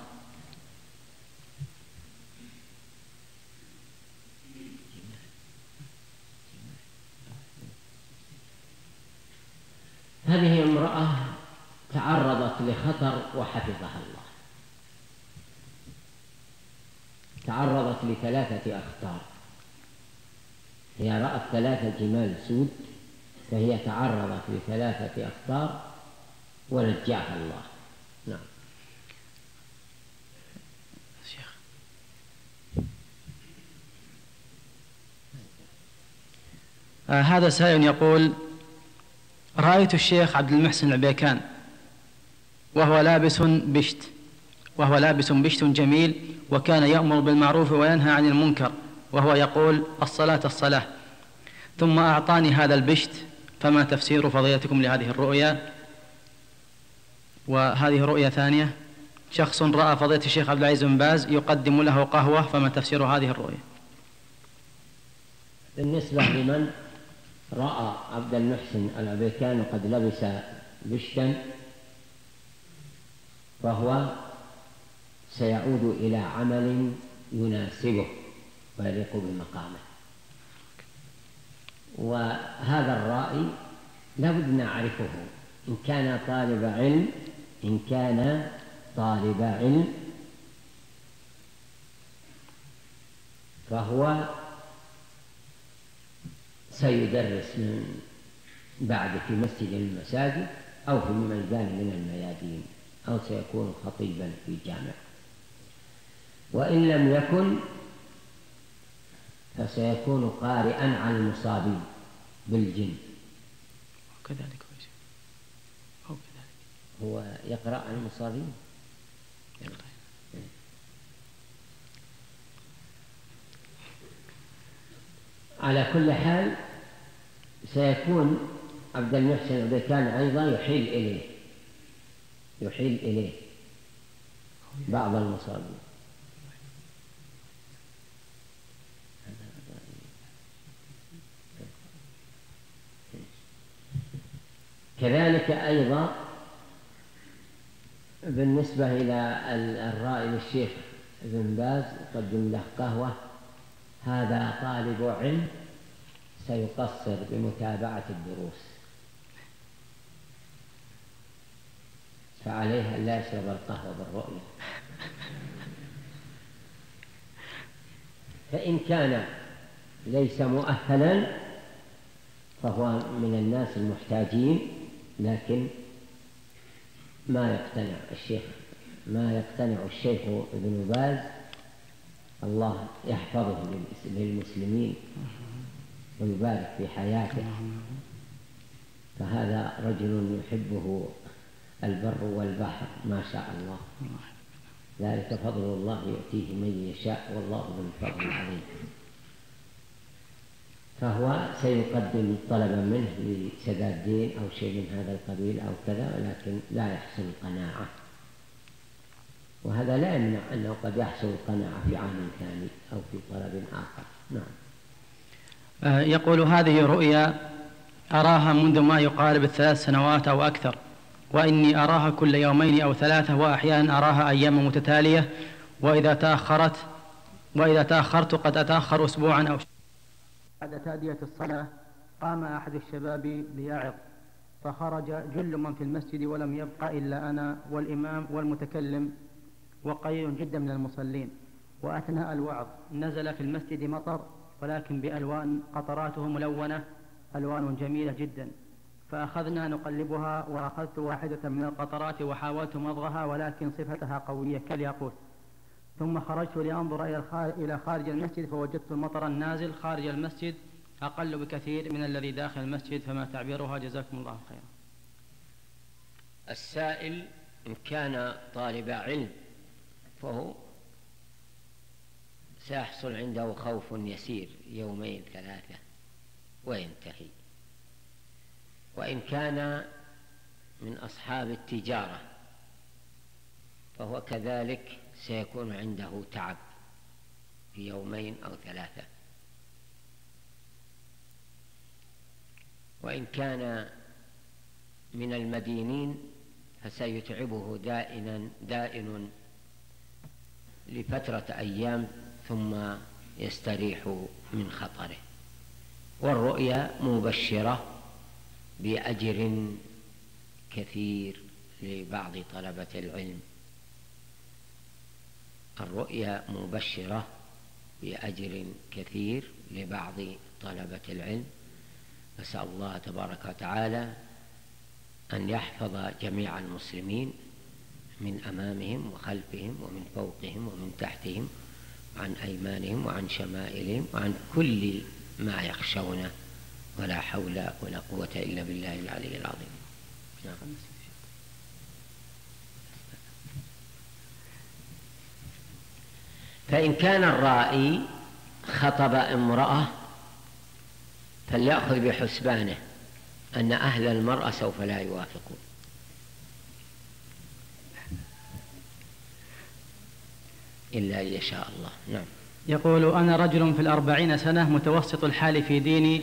هذه امرأة تعرضت لخطر وحفظها الله. تعرضت لثلاثة أخطار. هي رأت ثلاثة جمال سود فهي تعرضت لثلاثة أخطار ونجاها الله. نعم. شيخ. آه هذا سائل يقول رأيت الشيخ عبد المحسن العبيكان وهو لابس بشت. وهو لابس بشت جميل وكان يأمر بالمعروف وينهى عن المنكر وهو يقول الصلاة الصلاة. ثم أعطاني هذا البشت فما تفسير فضيلتكم لهذه الرؤيا؟ وهذه رؤيا ثانية شخص رأى فضيلة الشيخ عبد العزيز بن باز يقدم له قهوة فما تفسير هذه الرؤيا؟ بالنسبة لمن رأى عبد المحسن العبيكان قد لبس بشتا فهو سيعود إلى عمل يناسبه ويليق بمقامه. وهذا الرأي لابد نعرفه. إن كان طالب علم إن كان طالب علم فهو سيدرس من بعد في مسجد المساجد أو في ميدان من الميادين أو سيكون خطيبا في جامع وإن لم يكن فسيكون قارئا على المصابين بالجن. وكذلك هو كذلك هو يقرأ على المصابين؟ على كل حال سيكون عبد المحسن البيكان أيضا يحيل إليه. يحيل إليه. بعض المصابين. كذلك أيضا بالنسبة إلى الرأي للشيخ ابن باز يقدم له قهوة هذا طالب علم سيقصر بمتابعة الدروس. فعليه أن لا يشرب القهوة بالرؤية. فإن كان ليس مؤهلا فهو من الناس المحتاجين لكن ما يقتنع الشيخ ما يقتنع الشيخ ابن باز الله يحفظه للمسلمين ويبارك في حياته. فهذا رجل يحبه البر والبحر ما شاء الله. ذلك فضل الله يؤتيه من يشاء والله ذو الفضل العظيم. فهو سيقدم طلبا منه لسداد دين أو شيء من هذا القبيل أو كذا ولكن لا يحصل قناعة. وهذا لا يمنع أنه قد يحصل القناعة في عام ثاني أو في طلب آخر. نعم. آه، يقول هذه رؤيا أراها منذ ما يقارب الثلاث سنوات أو أكثر وإني أراها كل يومين أو ثلاثة وأحيانا أراها أيام متتالية وإذا تأخرت وإذا تأخرت قد أتأخر أسبوعا أو بعد تأدية الصلاة قام أحد الشباب ليعظ فخرج جل من في المسجد ولم يبقى إلا أنا والإمام والمتكلم وقليل جدا من المصلين. وأثناء الوعظ نزل في المسجد مطر ولكن بألوان قطراته ملونة ألوان جميلة جدا. فأخذنا نقلبها وأخذت واحدة من القطرات وحاولت مضغها ولكن صفتها قوية كالياقوت. ثم خرجت لأنظر إلى خارج المسجد فوجدت المطر النازل خارج المسجد أقل بكثير من الذي داخل المسجد فما تعبيرها؟ جزاكم الله خيرا. السائل إن كان طالب علم فهو سيحصل عنده خوف يسير يومين ثلاثة وينتهي. وإن كان من أصحاب التجارة فهو كذلك سيكون عنده تعب في يومين أو ثلاثة. وإن كان من المدينين فسيتعبه دائما دائن لفترة أيام ثم يستريح من خطره. والرؤيا مبشرة بأجر كثير لبعض طلبة العلم. الرؤيا مبشرة بأجر كثير لبعض طلبة العلم. نسأل الله تبارك وتعالى أن يحفظ جميع المسلمين من أمامهم وخلفهم ومن فوقهم ومن تحتهم عن أيمانهم وعن شمائلهم وعن كل ما يخشونه. ولا حول ولا قوة إلا بالله العلي العظيم. نعم. فإن كان الرائي خطب امرأة فليأخذ بحسبانه أن أهل المرأة سوف لا يوافقون. إلا أن يشاء الله. نعم. يقول أنا رجل في الأربعين سنة متوسط الحال في ديني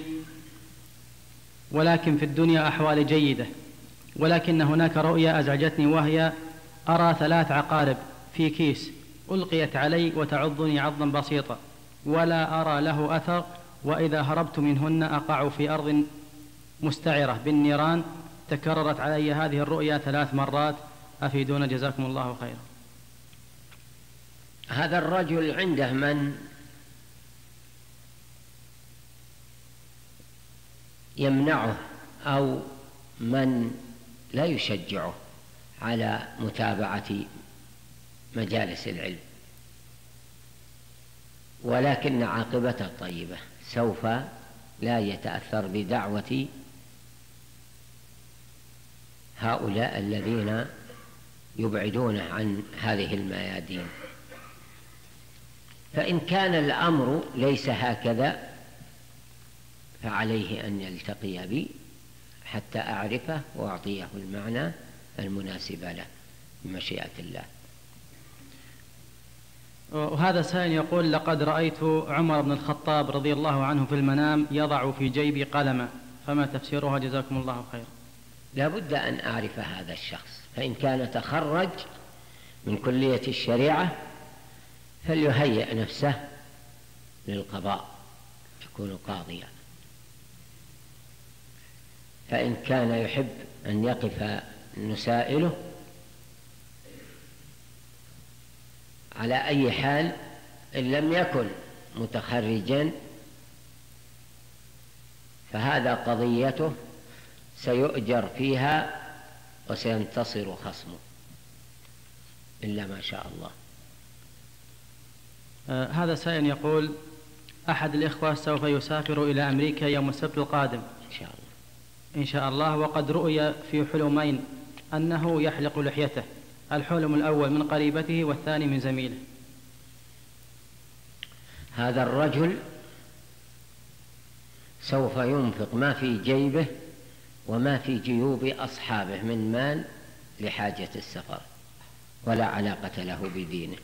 ولكن في الدنيا أحوالي جيدة ولكن هناك رؤيا أزعجتني وهي أرى ثلاث عقارب في كيس. ألقيت علي وتعضني عضا بسيطا ولا أرى له أثر وإذا هربت منهن أقع في أرض مستعرة بالنيران تكررت علي هذه الرؤيا ثلاث مرات. أفيدونا جزاكم الله خيرا. هذا الرجل عنده من؟ يمنعه أو من لا يشجعه على متابعة مجالس العلم. ولكن عاقبته طيبة سوف لا يتأثر بدعوة هؤلاء الذين يبعدونه عن هذه الميادين. فإن كان الأمر ليس هكذا فعليه أن يلتقي بي حتى أعرفه وأعطيه المعنى المناسب له بمشيئة الله. وهذا سائل يقول لقد رأيت عمر بن الخطاب رضي الله عنه في المنام يضع في جيبي قلما فما تفسيرها؟ جزاكم الله خيرا لا بد أن أعرف هذا الشخص فإن كان تخرج من كلية الشريعة فليهيئ نفسه للقضاء يكون قاضيا. فإن كان يحب أن يقف نسائله على أي حال إن لم يكن متخرجا فهذا قضيته سيؤجر فيها وسينتصر خصمه. إلا ما شاء الله. آه هذا سائل يقول أحد الإخوة سوف يسافر إلى أمريكا يوم السبت القادم. إن شاء الله. إن شاء الله وقد رؤي في حلمين أنه يحلق لحيته. الحلم الأول من قريبته والثاني من زميله. هذا الرجل سوف ينفق ما في جيبه وما في جيوب أصحابه من مال لحاجة السفر ولا علاقة له بدينه.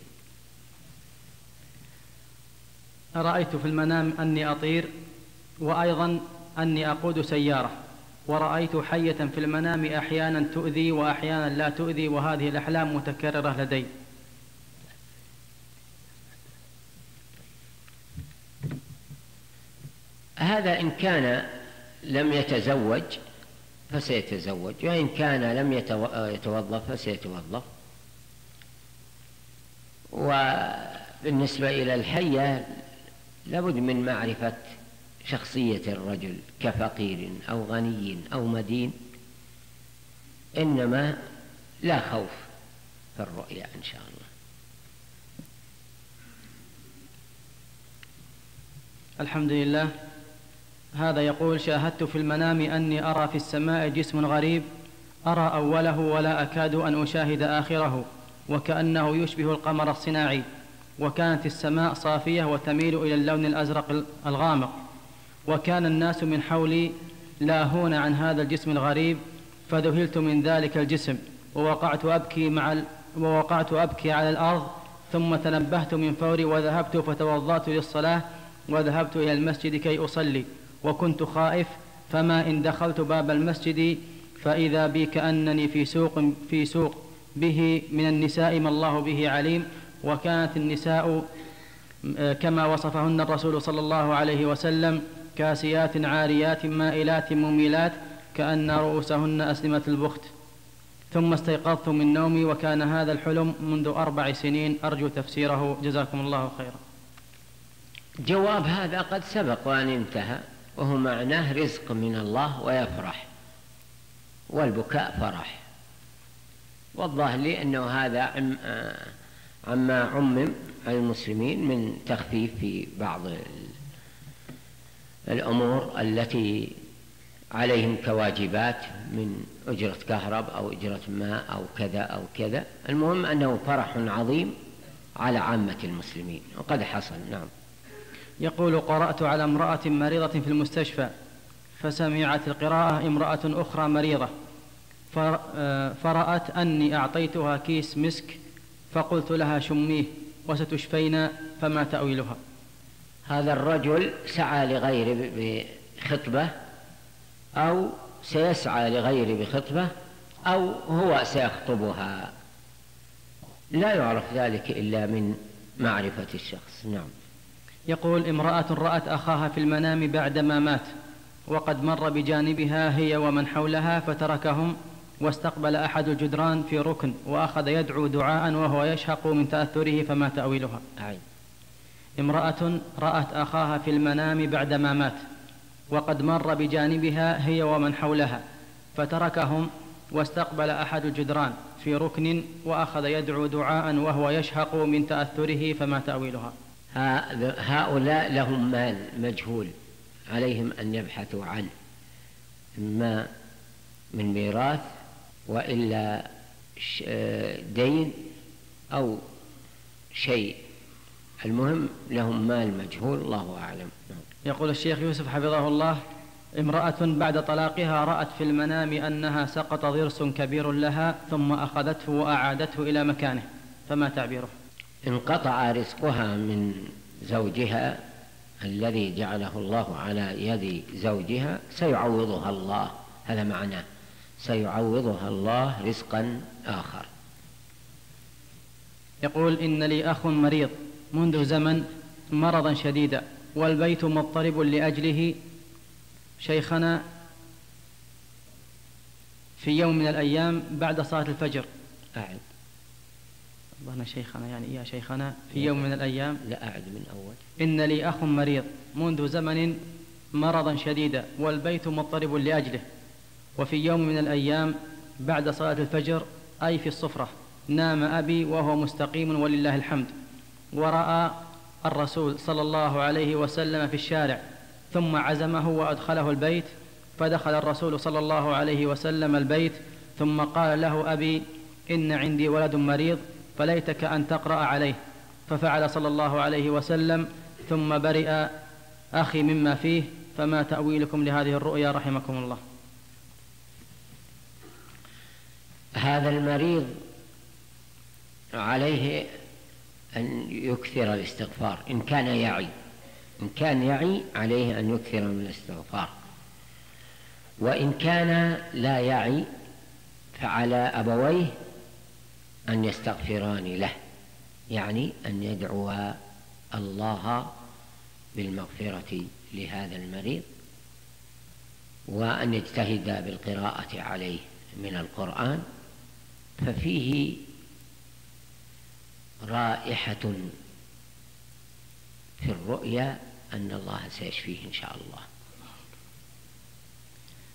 رأيت في المنام أني أطير وأيضا أني أقود سيارة. ورأيت حية في المنام أحيانا تؤذي وأحيانا لا تؤذي وهذه الأحلام متكررة لدي. هذا إن كان لم يتزوج فسيتزوج وإن كان لم يتوظف فسيتوظف. وبالنسبة إلى الحية لابد من معرفة شخصية الرجل كفقير أو غني أو مدين إنما لا خوف في الرؤيا إن شاء الله. الحمد لله. هذا يقول شاهدت في المنام أني أرى في السماء جسم غريب أرى أوله ولا أكاد أن أشاهد آخره وكأنه يشبه القمر الصناعي وكانت السماء صافية وتميل إلى اللون الأزرق الغامق. وكان الناس من حولي لاهون عن هذا الجسم الغريب فذهلت من ذلك الجسم ووقعت أبكي مع ال... ووقعت أبكي على الأرض ثم تنبهت من فوري وذهبت فتوضأت للصلاة وذهبت إلى المسجد كي أصلي وكنت خائف فما إن دخلت باب المسجد فإذا بي كأنني في سوق في سوق به من النساء ما الله به عليم وكانت النساء كما وصفهن الرسول صلى الله عليه وسلم كاسيات عاريات مائلات مميلات كأن رؤوسهن أسلمة البخت. ثم استيقظت من نومي وكان هذا الحلم منذ أربع سنين. أرجو تفسيره. جزاكم الله خيرا. جواب هذا قد سبق وأن انتهى وهو معناه رزق من الله ويفرح والبكاء فرح. والظاهر لي أنه هذا عم عما عمم المسلمين من تخفيف في بعض الأمور التي عليهم كواجبات من أجرة كهرب أو أجرة ماء أو كذا أو كذا. المهم أنه فرح عظيم على عامة المسلمين وقد حصل نعم. يقول قرأت على امرأة مريضة في المستشفى فسمعت القراءة امرأة أخرى مريضة فرأت أني أعطيتها كيس مسك فقلت لها شميه وستشفين فما تأويلها؟ هذا الرجل سعى لغيره بخطبة أو سيسعى لغيره بخطبة أو هو سيخطبها. لا يعرف ذلك إلا من معرفة الشخص. نعم. يقول امرأة رأت أخاها في المنام بعدما مات وقد مر بجانبها هي ومن حولها فتركهم واستقبل أحد الجدران في ركن وأخذ يدعو دعاء وهو يشهق من تأثره فما تأويلها. أعين. امرأة رأت أخاها في المنام بعدما مات وقد مر بجانبها هي ومن حولها فتركهم واستقبل أحد الجدران في ركن وأخذ يدعو دعاء وهو يشهق من تأثره فما تأويلها. هؤلاء لهم مال مجهول عليهم أن يبحثوا عنه إما من ميراث وإلا دين أو شيء. المهم لهم مال مجهول الله أعلم. يقول الشيخ يوسف حفظه الله امرأة بعد طلاقها رأت في المنام أنها سقط ضرس كبير لها ثم أخذته وأعادته إلى مكانه فما تعبيره؟ انقطع رزقها من زوجها الذي جعله الله على يد زوجها سيعوضها الله. هذا معناه سيعوضها الله رزقا آخر. يقول إن لي أخ مريض منذ زمن مرضا شديدا والبيت مضطرب لأجله. شيخنا في يوم من الأيام بعد صلاة الفجر. أعد. ظهنا شيخنا يعني يا شيخنا في يوم من الأيام. لا أعد من أول. إن لي أخ مريض منذ زمن مرضا شديدا والبيت مضطرب لأجله. وفي يوم من الأيام بعد صلاة الفجر أي في الصفرة نام أبي وهو مستقيم ولله الحمد. ورأى الرسول صلى الله عليه وسلم في الشارع ثم عزمه وأدخله البيت فدخل الرسول صلى الله عليه وسلم البيت ثم قال له أبي إن عندي ولد مريض فليتك أن تقرأ عليه. ففعل صلى الله عليه وسلم ثم برئ أخي مما فيه فما تأويلكم لهذه الرؤيا رحمكم الله. هذا المريض عليه أن يكثر الاستغفار إن كان يعي إن كان يعي عليه أن يكثر من الاستغفار. وإن كان لا يعي فعلى أبويه أن يستغفران له يعني أن يدعو الله بالمغفرة لهذا المريض وأن يجتهد بالقراءة عليه من القرآن. ففيه رائحة في الرؤيا أن الله سيشفيه إن شاء الله.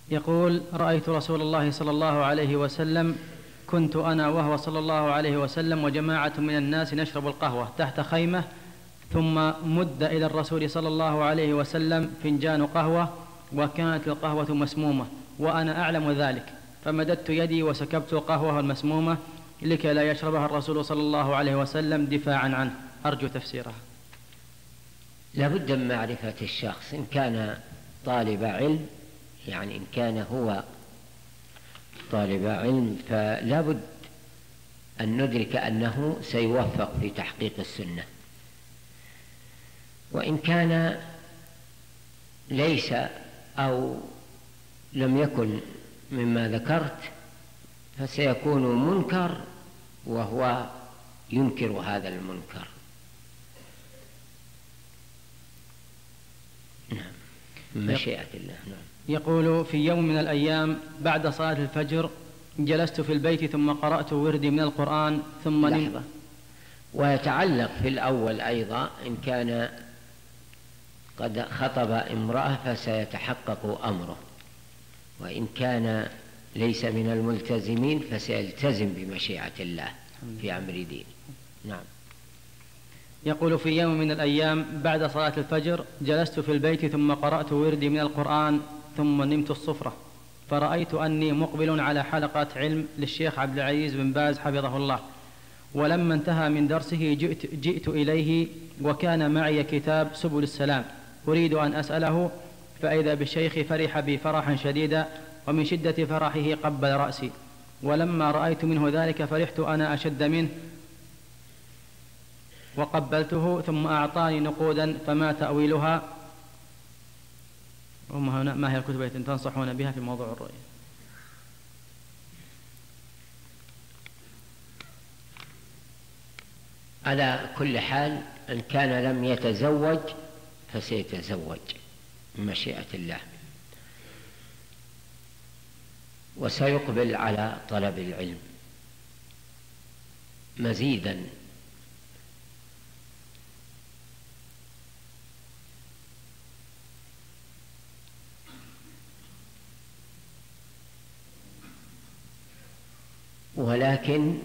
يقول رأيت رسول الله صلى الله عليه وسلم كنت أنا وهو صلى الله عليه وسلم وجماعة من الناس نشرب القهوة تحت خيمة ثم مد إلى الرسول صلى الله عليه وسلم فنجان قهوة وكانت القهوة مسمومة وأنا أعلم ذلك. فمددت يدي وسكبت القهوة المسمومة لكي لا يشربها الرسول صلى الله عليه وسلم دفاعا عنه. أرجو تفسيرها. لابد من معرفة الشخص إن كان طالب علم يعني إن كان هو طالب علم فلا بد أن ندرك أنه سيوفق في تحقيق السنة. وإن كان ليس أو لم يكن مما ذكرت فسيكون منكر وهو ينكر هذا المنكر. نعم. مشيئة الله نعم. يقول في يوم من الأيام بعد صلاة الفجر جلست في البيت ثم قرأت وردي من القرآن ثم لحظة. ويتعلق في الأول أيضا إن كان قد خطب امرأة فسيتحقق أمره. وإن كان ليس من الملتزمين فسيلتزم بمشيئة الله في أمر دينه نعم. يقول في يوم من الأيام بعد صلاة الفجر جلست في البيت ثم قرأت وردي من القرآن ثم نمت الصفرة. فرأيت أني مقبل على حلقة علم للشيخ عبد العزيز بن باز حفظه الله. ولما انتهى من درسه جئت, جئت إليه وكان معي كتاب سبل السلام. أريد أن أسأله فإذا بالشيخ فرح بي فرحا شديدا ومن شدة فرحه قبل رأسي. ولما رأيت منه ذلك فرحت أنا أشد منه. وقبلته ثم أعطاني نقودا فما تأويلها. هنا ما هي الكتب التي تنصحون بها في موضوع الرؤية؟ على كل حال إن كان لم يتزوج فسيتزوج بمشيئة الله. وسيقبل على طلب العلم مزيدا. ولكن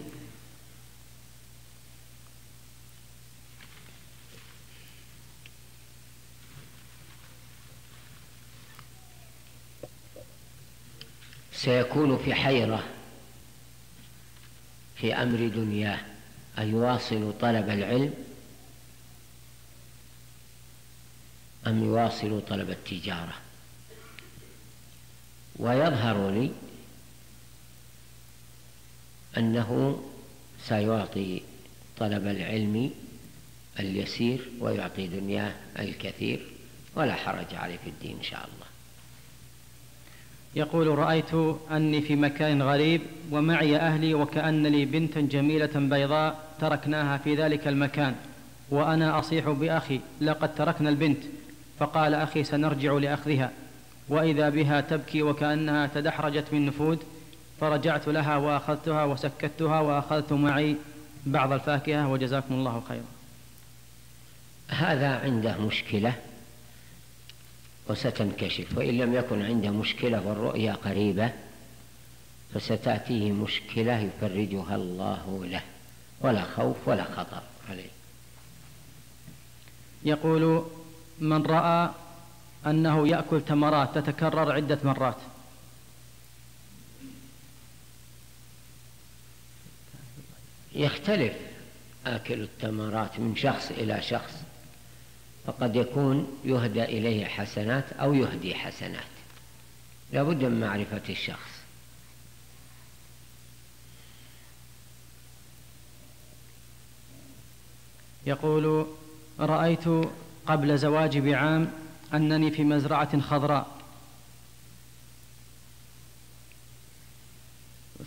سيكون في حيرة في أمر دنياه أيواصل طلب العلم أم يواصل طلب التجارة؟ ويظهر لي أنه سيعطي طلب العلم اليسير ويعطي دنياه الكثير ولا حرج عليه في الدين إن شاء الله. يقول رأيت أني في مكان غريب ومعي أهلي وكأن لي بنتا جميلة بيضاء تركناها في ذلك المكان وأنا أصيح بأخي لقد تركنا البنت فقال أخي سنرجع لأخذها وإذا بها تبكي وكأنها تدحرجت من نفود فرجعت لها وأخذتها وسكتها وأخذت معي بعض الفاكهة وجزاكم الله خيرا. هذا عنده مشكلة وستنكشف. وإن لم يكن عنده مشكلة والرؤيا قريبة فستأتيه مشكلة يفرجها الله له. ولا خوف ولا خطر عليه. يقول من رأى أنه يأكل تمرات تتكرر عدة مرات. يختلف آكل التمرات من شخص إلى شخص. فقد يكون يهدى إليه حسنات أو يهدي حسنات. لابد من معرفة الشخص. يقول رأيت قبل زواجي بعام أنني في مزرعة خضراء.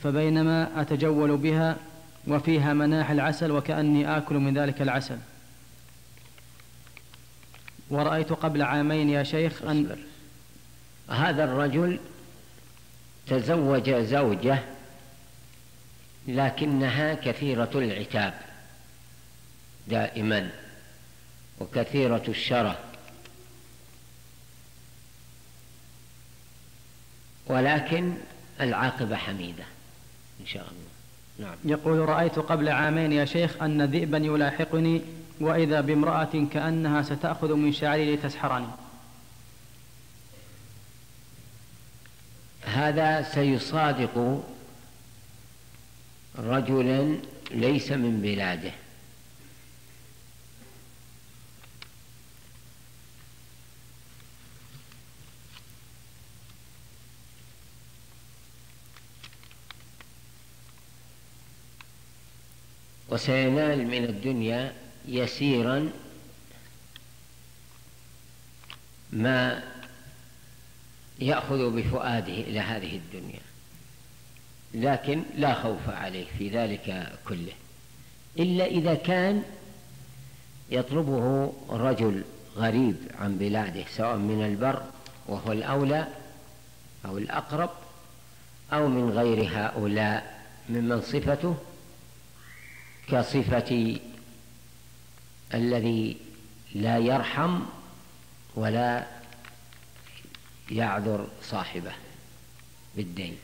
فبينما أتجول بها وفيها مناح العسل وكأني آكل من ذلك العسل. ورأيت قبل عامين يا شيخ أن هذا الرجل تزوج زوجة لكنها كثيرة العتاب دائما وكثيرة الشرة. ولكن العاقبة حميدة إن شاء الله. نعم. يقول رأيت قبل عامين يا شيخ أن ذئبا يلاحقني وإذا بامرأة كأنها ستأخذ من شعري لتسحرني. هذا سيصادق رجلا ليس من بلاده. وسينال من الدنيا يسيرا ما يأخذ بفؤاده إلى هذه الدنيا لكن لا خوف عليه في ذلك كله إلا إذا كان يطلبه رجل غريب عن بلاده سواء من البر وهو الأولى أو الأقرب أو من غير هؤلاء ممن صفته كصفة الذي لا يرحم ولا يعذر صاحبه بالدين.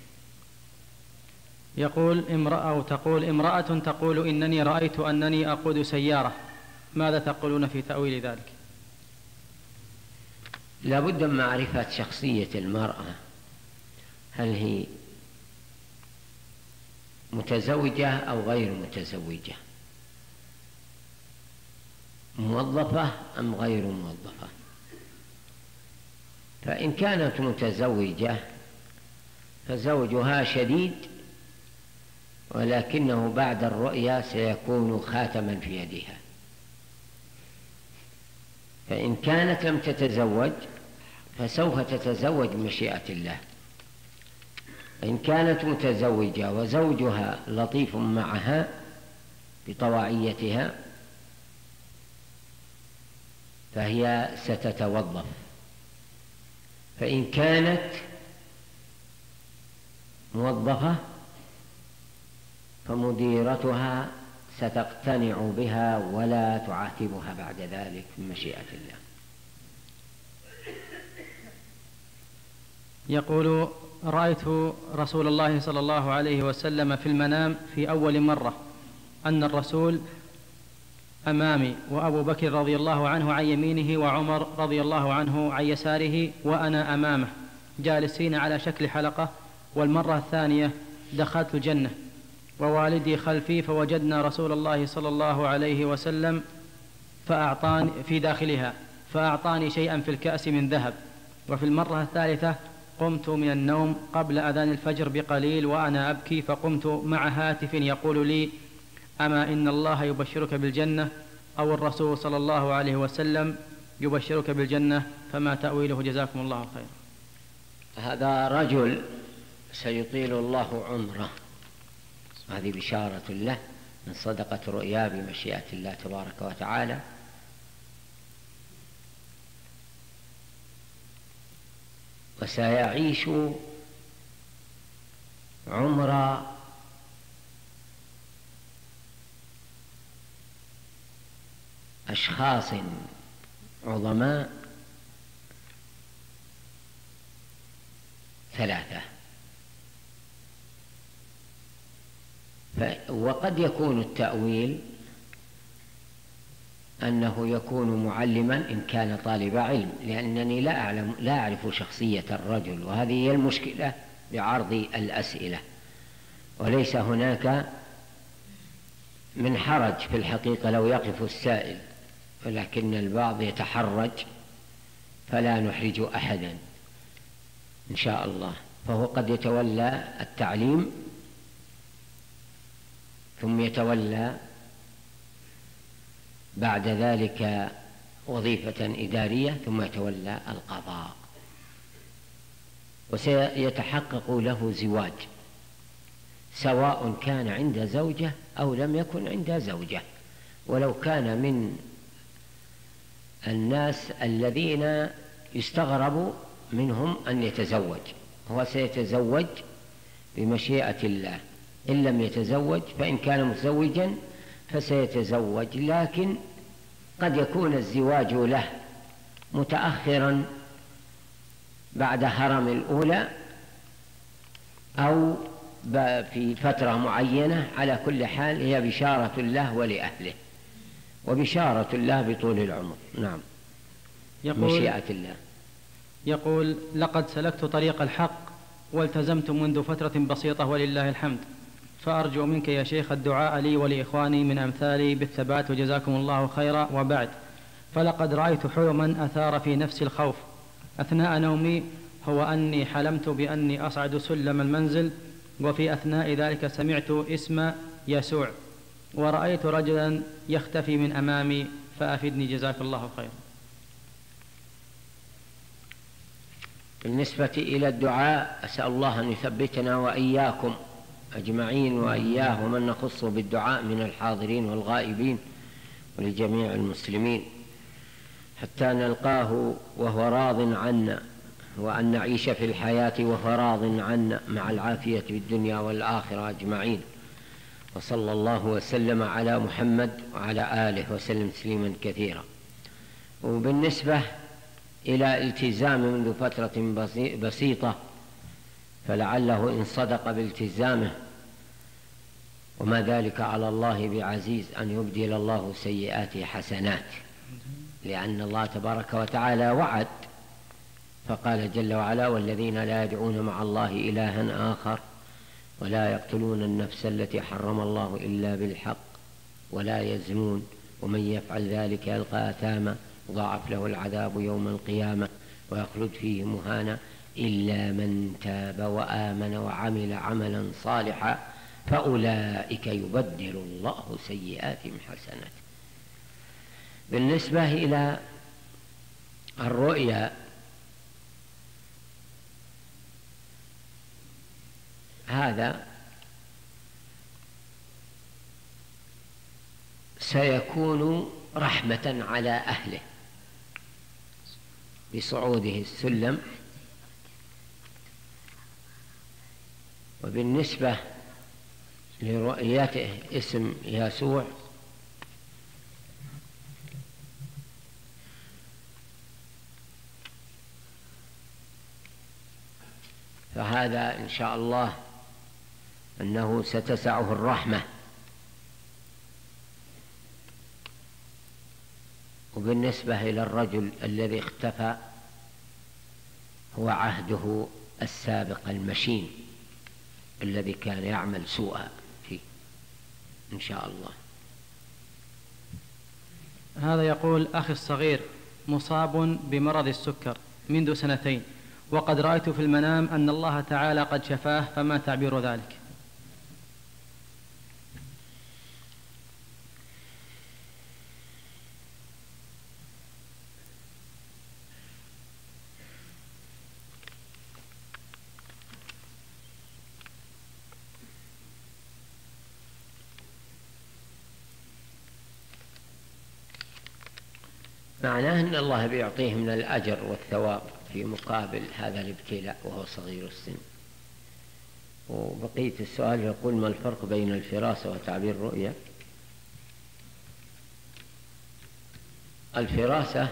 يقول امرأة أو تقول امرأة تقول إنني رأيت أنني أقود سيارة. ماذا تقولون في تأويل ذلك؟ لا بد من معرفة شخصية المرأة. هل هي متزوجة أو غير متزوجة؟ موظفة أم غير موظفة؟ فإن كانت متزوجة فزوجها شديد ولكنه بعد الرؤيا سيكون خاتما في يدها. فإن كانت لم تتزوج فسوف تتزوج بمشيئة الله. إن كانت متزوجة وزوجها لطيف معها بطواعيتها فهي ستتوظف فإن كانت موظفة فمديرتها ستقتنع بها ولا تعاتبها بعد ذلك من مشيئة الله. يقول رأيت رسول الله صلى الله عليه وسلم في المنام في أول مرة أن الرسول أمامي وأبو بكر رضي الله عنه عن يمينه وعمر رضي الله عنه عن يساره وأنا أمامه. جالسين على شكل حلقة والمرة الثانية دخلت الجنة. ووالدي خلفي فوجدنا رسول الله صلى الله عليه وسلم فأعطاني في داخلها فأعطاني شيئا في الكأس من ذهب. وفي المرة الثالثة قمت من النوم قبل أذان الفجر بقليل وأنا أبكي فقمت مع هاتف يقول لي أما إن الله يبشرك بالجنة أو الرسول صلى الله عليه وسلم يبشرك بالجنة فما تأويله جزاكم الله خيرا. هذا رجل سيطيل الله عمره. هذه بشارة له من صدقة رؤيا بمشيئة الله تبارك وتعالى. وسيعيش عمر أشخاص عظماء ثلاثة. وقد يكون التأويل أنه يكون معلما إن كان طالب علم لأنني لا أعلم لا أعرف شخصية الرجل وهذه هي المشكلة بعرض الأسئلة. وليس هناك من حرج في الحقيقة لو يقف السائل. ولكن البعض يتحرج فلا نحرج أحدا إن شاء الله. فهو قد يتولى التعليم ثم يتولى بعد ذلك وظيفة إدارية ثم يتولى القضاء. وسيتحقق له زواج سواء كان عند زوجة أو لم يكن عند زوجة. ولو كان من الناس الذين يستغرب منهم أن يتزوج. هو سيتزوج بمشيئة الله. إن لم يتزوج فإن كان متزوجا فسيتزوج. لكن قد يكون الزواج له متأخرا بعد هرم الأولى أو في فترة معينة. على كل حال هي بشارة له ولأهله. وبشارة الله بطول العمر. نعم. يقول مشيئة الله. يقول لقد سلكت طريق الحق والتزمت منذ فترة بسيطة ولله الحمد فأرجو منك يا شيخ الدعاء لي ولإخواني من أمثالي بالثبات وجزاكم الله خيرا وبعد. فلقد رأيت حلما أثار في نفسي الخوف. أثناء نومي هو أني حلمت بأني أصعد سلم المنزل وفي أثناء ذلك سمعت اسم يسوع. ورأيت رجلا يختفي من أمامي فأفدني. جزاك الله خيرا بالنسبة إلى الدعاء أسأل الله أن يثبتنا وإياكم أجمعين وإياه ومن نخص بالدعاء من الحاضرين والغائبين ولجميع المسلمين حتى نلقاه وهو راض عنا وأن نعيش في الحياة وفراض عنا مع العافية في الدنيا والآخرة أجمعين. وصلى الله وسلم على محمد وعلى آله وسلم تسليما كثيرا. وبالنسبة إلى التزام منذ فترة بسيطة فلعله إن صدق بالتزامه وما ذلك على الله بعزيز أن يبدل الله سيئاته حسنات. لأن الله تبارك وتعالى وعد فقال جل وعلا والذين لا يدعون مع الله إلها آخر ولا يقتلون النفس التي حرم الله إلا بالحق ولا يزنون ومن يفعل ذلك يلقى أثاما ضاعف له العذاب يوم القيامة ويخلد فيه مهانا إلا من تاب وآمن وعمل عملا صالحا فأولئك يبدل الله سيئاتهم حسنات. بالنسبة إلى الرؤيا هذا سيكون رحمة على أهله بصعوده السلم وبالنسبة لرؤيته اسم يسوع فهذا إن شاء الله أنه ستسعه الرحمة. وبالنسبة إلى الرجل الذي اختفى هو عهده السابق المشين الذي كان يعمل سوءا فيه. إن شاء الله. هذا يقول أخي الصغير مصاب بمرض السكر منذ سنتين وقد رأيت في المنام أن الله تعالى قد شفاه فما تعبير ذلك؟ الله بيعطيه من الأجر والثواب في مقابل هذا الابتلاء وهو صغير السن. وبقية السؤال يقول ما الفرق بين الفراسة وتعبير الرؤيا الفراسة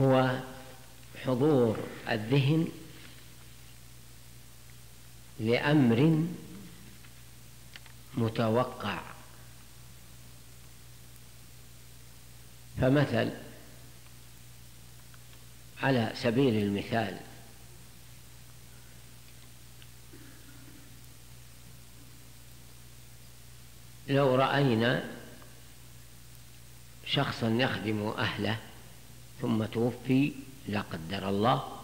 هو حضور الذهن لأمر متوقع. فمثل على سبيل المثال لو رأينا شخصا يخدم أهله ثم توفي لا قدر الله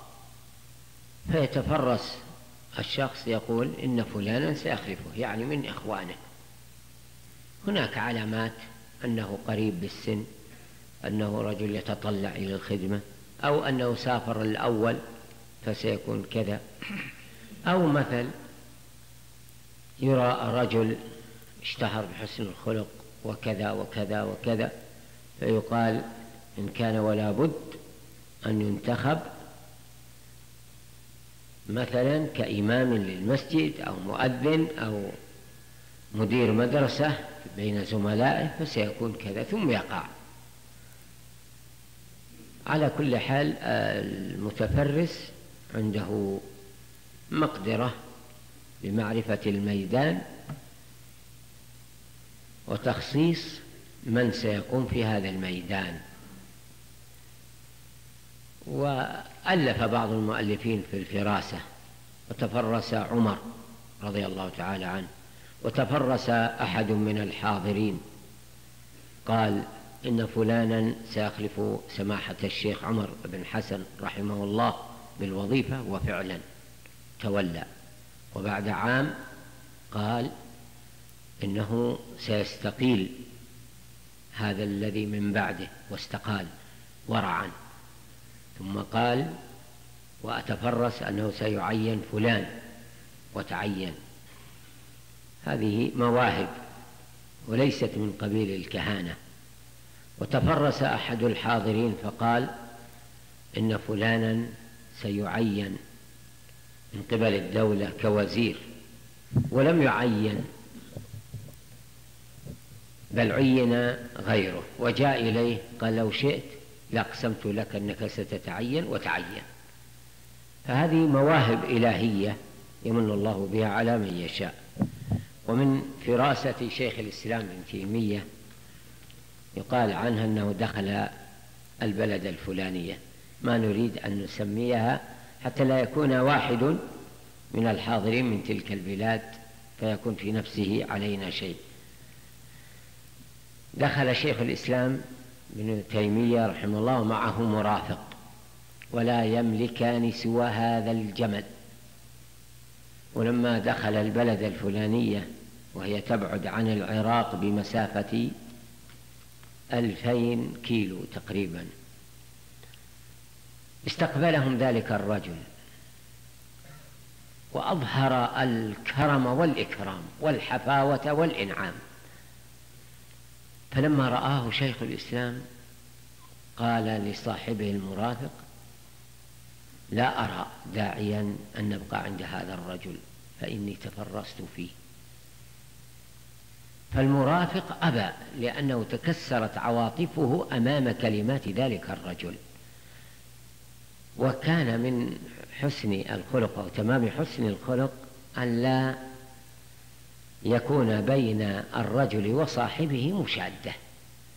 فيتفرس الشخص يقول إن فلانا سيخلفه يعني من إخوانه. هناك علامات أنه قريب بالسن. أنه رجل يتطلع إلى الخدمة أو أنه سافر الأول فسيكون كذا. أو مثل يرى رجل اشتهر بحسن الخلق وكذا وكذا وكذا فيقال إن كان ولا بد أن ينتخب مثلا كإمام للمسجد أو مؤذن أو مدير مدرسة بين زملائه فسيكون كذا ثم يقع. على كل حال المتفرس عنده مقدرة بمعرفة الميدان وتخصيص من سيقوم في هذا الميدان. وألف بعض المؤلفين في الفراسة. وتفرس عمر رضي الله تعالى عنه. وتفرس أحد من الحاضرين. قال إن فلانا سيخلف سماحة الشيخ عمر بن حسن رحمه الله بالوظيفة وفعلا تولى. وبعد عام قال إنه سيستقيل هذا الذي من بعده واستقال ورعا. ثم قال وأتفرس أنه سيعين فلان وتعين. هذه مواهب وليست من قبيل الكهانة. وتفرس أحد الحاضرين فقال إن فلانا سيعين من قبل الدولة كوزير ولم يعين بل عين غيره وجاء إليه قال لو شئت لأقسمت لك أنك ستتعين وتعين. فهذه مواهب إلهية يمن الله بها على من يشاء. ومن فراسة شيخ الإسلام ابن تيمية يقال عنها أنه دخل البلد الفلانية. ما نريد أن نسميها حتى لا يكون واحد من الحاضرين من تلك البلاد فيكون في نفسه علينا شيء. دخل شيخ الإسلام ابن تيمية رحمه الله ومعه مرافق ولا يملكان سوى هذا الجمل ولما دخل البلد الفلانية وهي تبعد عن العراق بمسافة ألفين كيلو تقريبا. استقبلهم ذلك الرجل. وأظهر الكرم والإكرام والحفاوة والإنعام. فلما رآه شيخ الإسلام قال لصاحبه المرافق لا أرى داعيا أن نبقى عند هذا الرجل فإني تفرست فيه. فالمرافق أبى لأنه تكسرت عواطفه أمام كلمات ذلك الرجل. وكان من حسن الخلق أو تمام حسن الخلق أن لا يكون بين الرجل وصاحبه مشادة.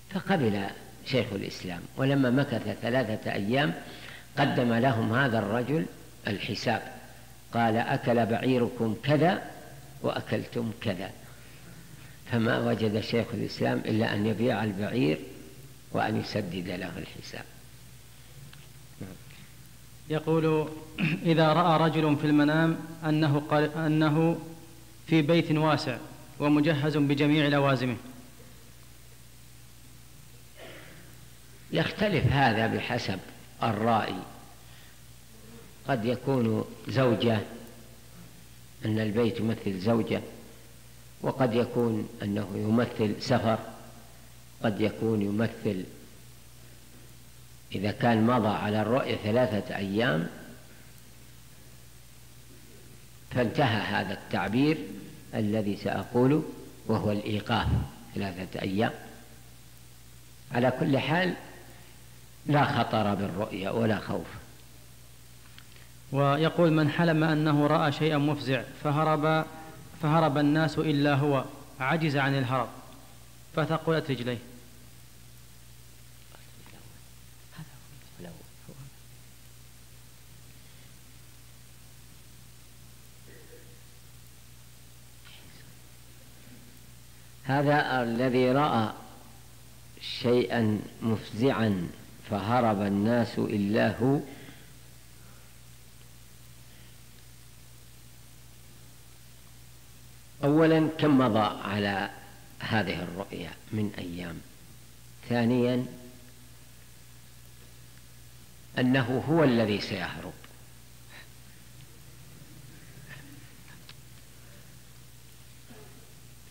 فقبل شيخ الإسلام ولما مكث ثلاثة أيام قدم لهم هذا الرجل الحساب. قال أكل بعيركم كذا وأكلتم كذا. فما وجد شيخ الإسلام إلا أن يبيع البعير وأن يسدد له الحساب. يقول إذا رأى رجل في المنام أنه, أنه في بيت واسع ومجهز بجميع لوازمه. يختلف هذا بحسب الرائي قد يكون زوجة أن البيت يمثل زوجة. وقد يكون أنه يمثل سفر قد يكون يمثل إذا كان مضى على الرؤية ثلاثة أيام فانتهى هذا التعبير الذي سأقوله وهو الإيقاف ثلاثة أيام. على كل حال لا خطر بالرؤيا ولا خوف. ويقول من حلم أنه رأى شيئا مفزع فهرب فهرب الناس إلا هو عجز عن الهرب فثقلت رجليه. هذا الذي رأى شيئا مفزعا فهرب الناس إلا هو. اولا كم مضى على هذه الرؤيا من أيام؟ ثانيا أنه هو الذي سيهرب.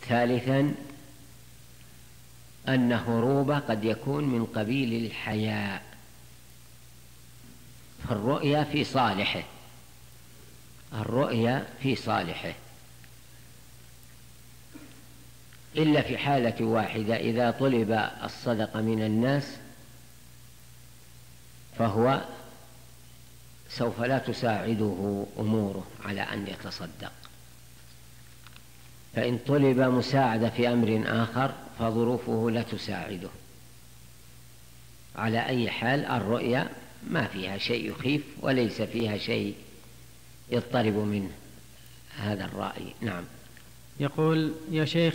ثالثا أن هروبه قد يكون من قبيل الحياء. فالرؤيا في صالحه. الرؤيا في صالحه. إلا في حالة واحدة إذا طلب الصدقة من الناس فهو سوف لا تساعده أموره على أن يتصدق. فإن طلب مساعدة في أمر آخر فظروفه لا تساعده. على أي حال الرؤيا ما فيها شيء يخيف وليس فيها شيء يضطرب منه هذا الرأي. نعم. يقول يا شيخ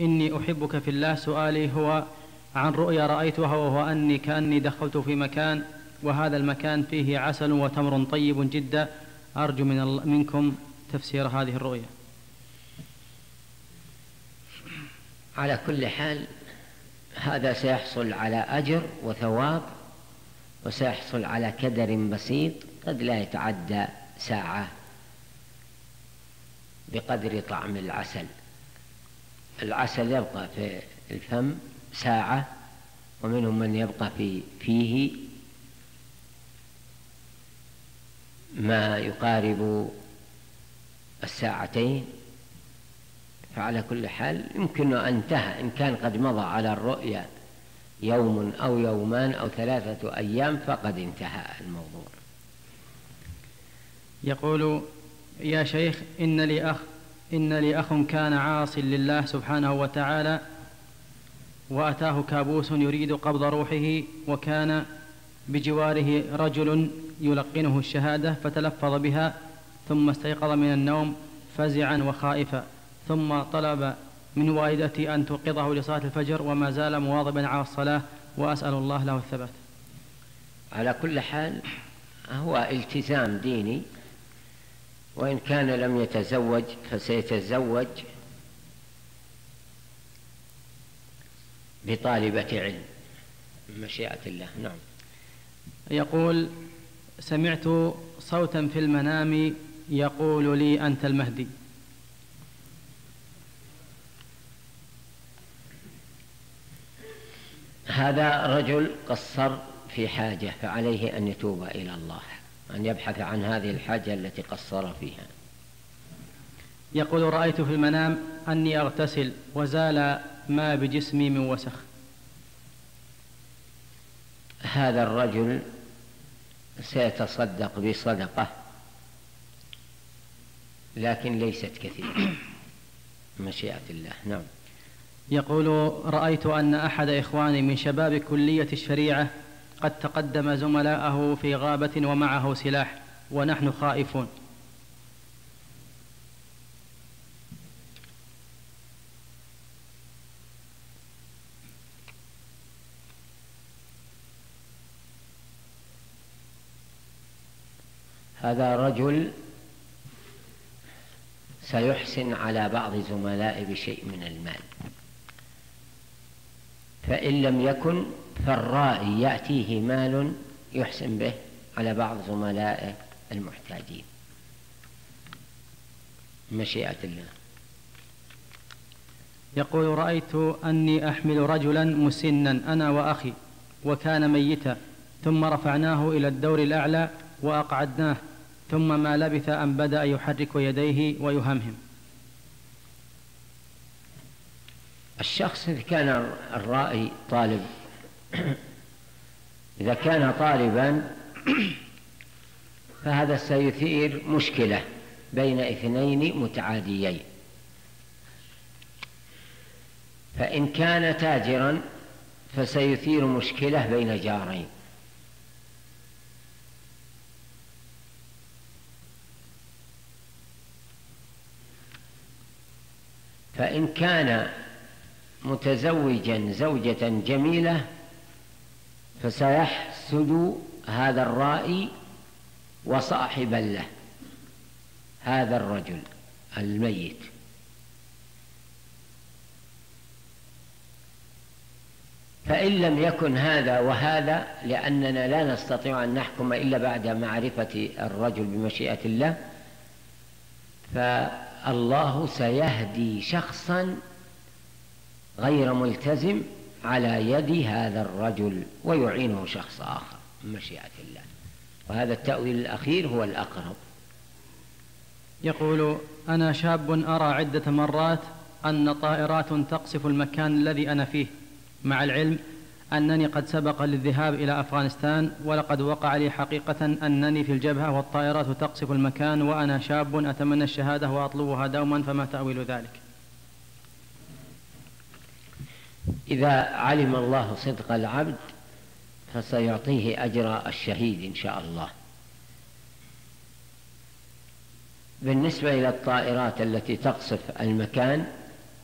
إني أحبك في الله. سؤالي هو عن رؤيا رأيتها وهو أني كأني دخلت في مكان وهذا المكان فيه عسل وتمر طيب جدا. أرجو من منكم تفسير هذه الرؤيا. على كل حال هذا سيحصل على أجر وثواب وسيحصل على كدر بسيط قد لا يتعدى ساعة بقدر طعم العسل. العسل يبقى في الفم ساعة ومنهم من يبقى في فيه ما يقارب الساعتين. فعلى كل حال يمكن أن انتهى إن كان قد مضى على الرؤيا يوم أو يومان أو ثلاثة أيام فقد انتهى الموضوع. يقول يا شيخ إن لي أخ إن لي أخ كان عاص لله سبحانه وتعالى وأتاه كابوس يريد قبض روحه وكان بجواره رجل يلقنه الشهادة فتلفظ بها ثم استيقظ من النوم فزعا وخائفا ثم طلب من والدتي أن توقظه لصلاة الفجر وما زال مواظبا على الصلاة وأسأل الله له الثبات. على كل حال هو التزام ديني وإن كان لم يتزوج فسيتزوج بطالبة علم. مشيئة الله. نعم. يقول سمعت صوتا في المنام يقول لي أنت المهدي. هذا رجل قصر في حاجة فعليه أن يتوب إلى الله. أن يبحث عن هذه الحاجة التي قصر فيها. يقول رأيت في المنام أني أغتسل وزال ما بجسمي من وسخ. هذا الرجل سيتصدق بصدقة لكن ليست كثيرة. مشيئة الله. نعم. يقول رأيت أن أحد إخواني من شباب كلية الشريعة قد تقدم زملاءه في غابة ومعه سلاح ونحن خائفون. هذا رجل سيحسن على بعض زملائه بشيء من المال. فإن لم يكن فالرائي يأتيه مال يحسن به على بعض زملائه المحتاجين. مشيئة الله. يقول رأيت أني أحمل رجلا مسنا أنا وأخي وكان ميتا ثم رفعناه إلى الدور الأعلى وأقعدناه ثم ما لبث أن بدأ يحرك يديه ويهمهم. الشخص إذا كان الرائي طالب إذا كان طالبا فهذا سيثير مشكلة بين اثنين متعاديين. فإن كان تاجرا فسيثير مشكلة بين جارين. فإن كان متزوجا زوجة جميلة فسيحسد هذا الرائي وصاحبا له هذا الرجل الميت. فإن لم يكن هذا وهذا لأننا لا نستطيع أن نحكم إلا بعد معرفة الرجل بمشيئة الله فالله سيهدي شخصا غير ملتزم على يد هذا الرجل ويعينه شخص آخر مشيئة الله. وهذا التأويل الأخير هو الأقرب. يقول أنا شاب أرى عدة مرات أن طائرات تقصف المكان الذي أنا فيه. مع العلم أنني قد سبق للذهاب إلى أفغانستان ولقد وقع لي حقيقة أنني في الجبهة والطائرات تقصف المكان وأنا شاب أتمنى الشهادة وأطلبها دوما فما تأويل ذلك؟ إذا علم الله صدق العبد فسيعطيه أجر الشهيد إن شاء الله. بالنسبة إلى الطائرات التي تقصف المكان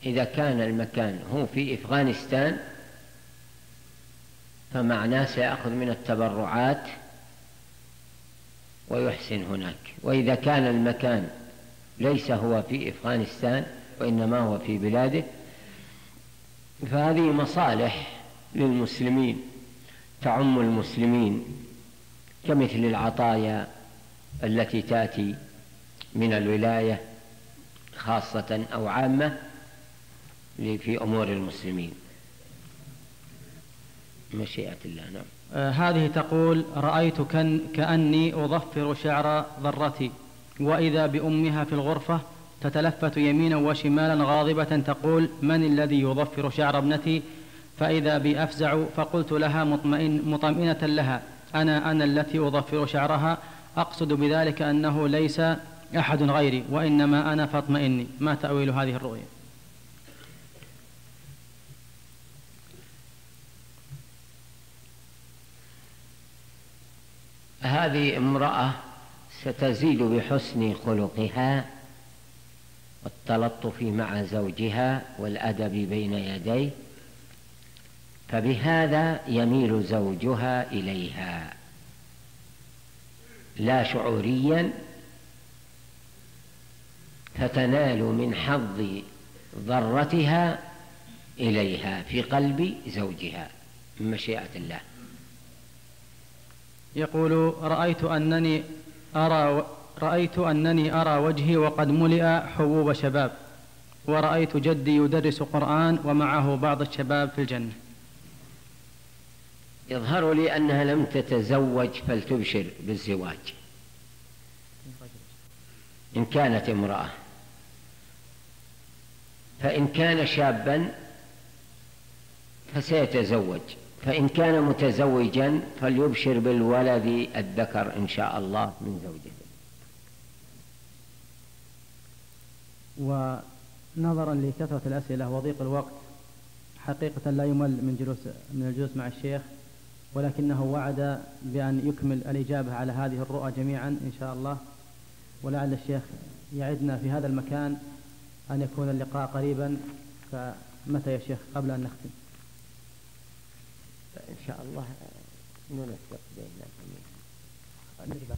إذا كان المكان هو في أفغانستان فمعناه سيأخذ من التبرعات ويحسن هناك. وإذا كان المكان ليس هو في أفغانستان وإنما هو في بلاده فهذه مصالح للمسلمين تعم المسلمين كمثل العطايا التي تأتي من الولاية خاصة أو عامة في أمور المسلمين. مشيئة الله نعم. آه هذه تقول رأيت كن كأني أظفر شعر ذرتي وإذا بأمها في الغرفة تتلفت يمينا وشمالا غاضبة تقول من الذي يظفر شعر ابنتي؟ فإذا بي أفزع فقلت لها مطمئن مطمئنة لها أنا أنا التي أظفر شعرها. أقصد بذلك أنه ليس أحد غيري وإنما أنا فاطمئني. ما تأويل هذه الرؤيا هذه امرأة ستزيد بحسن خلقها والتلطف مع زوجها والأدب بين يديه فبهذا يميل زوجها إليها. لا شعوريا فتنال من حظ ضرتها إليها في قلب زوجها من مشيئة الله. يقول رأيت أنني أرى رأيت أنني أرى وجهي وقد ملئ حبوب شباب ورأيت جدي يدرس قرآن ومعه بعض الشباب في الجنة. يظهر لي أنها لم تتزوج فلتبشر بالزواج. إن كانت امرأة. فإن كان شابا فسيتزوج. فإن كان متزوجا فليبشر بالولد الذكر إن شاء الله من زوجته ونظرا لكثرة الأسئلة وضيق الوقت. حقيقة لا يمل من جلوس من الجلوس مع الشيخ ولكنه وعد بأن يكمل الإجابة على هذه الرؤى جميعا إن شاء الله. ولعل الشيخ يعدنا في هذا المكان أن يكون اللقاء قريبا. فمتى يا شيخ؟ قبل أن نختم. إن شاء الله. ننسق بين الجميع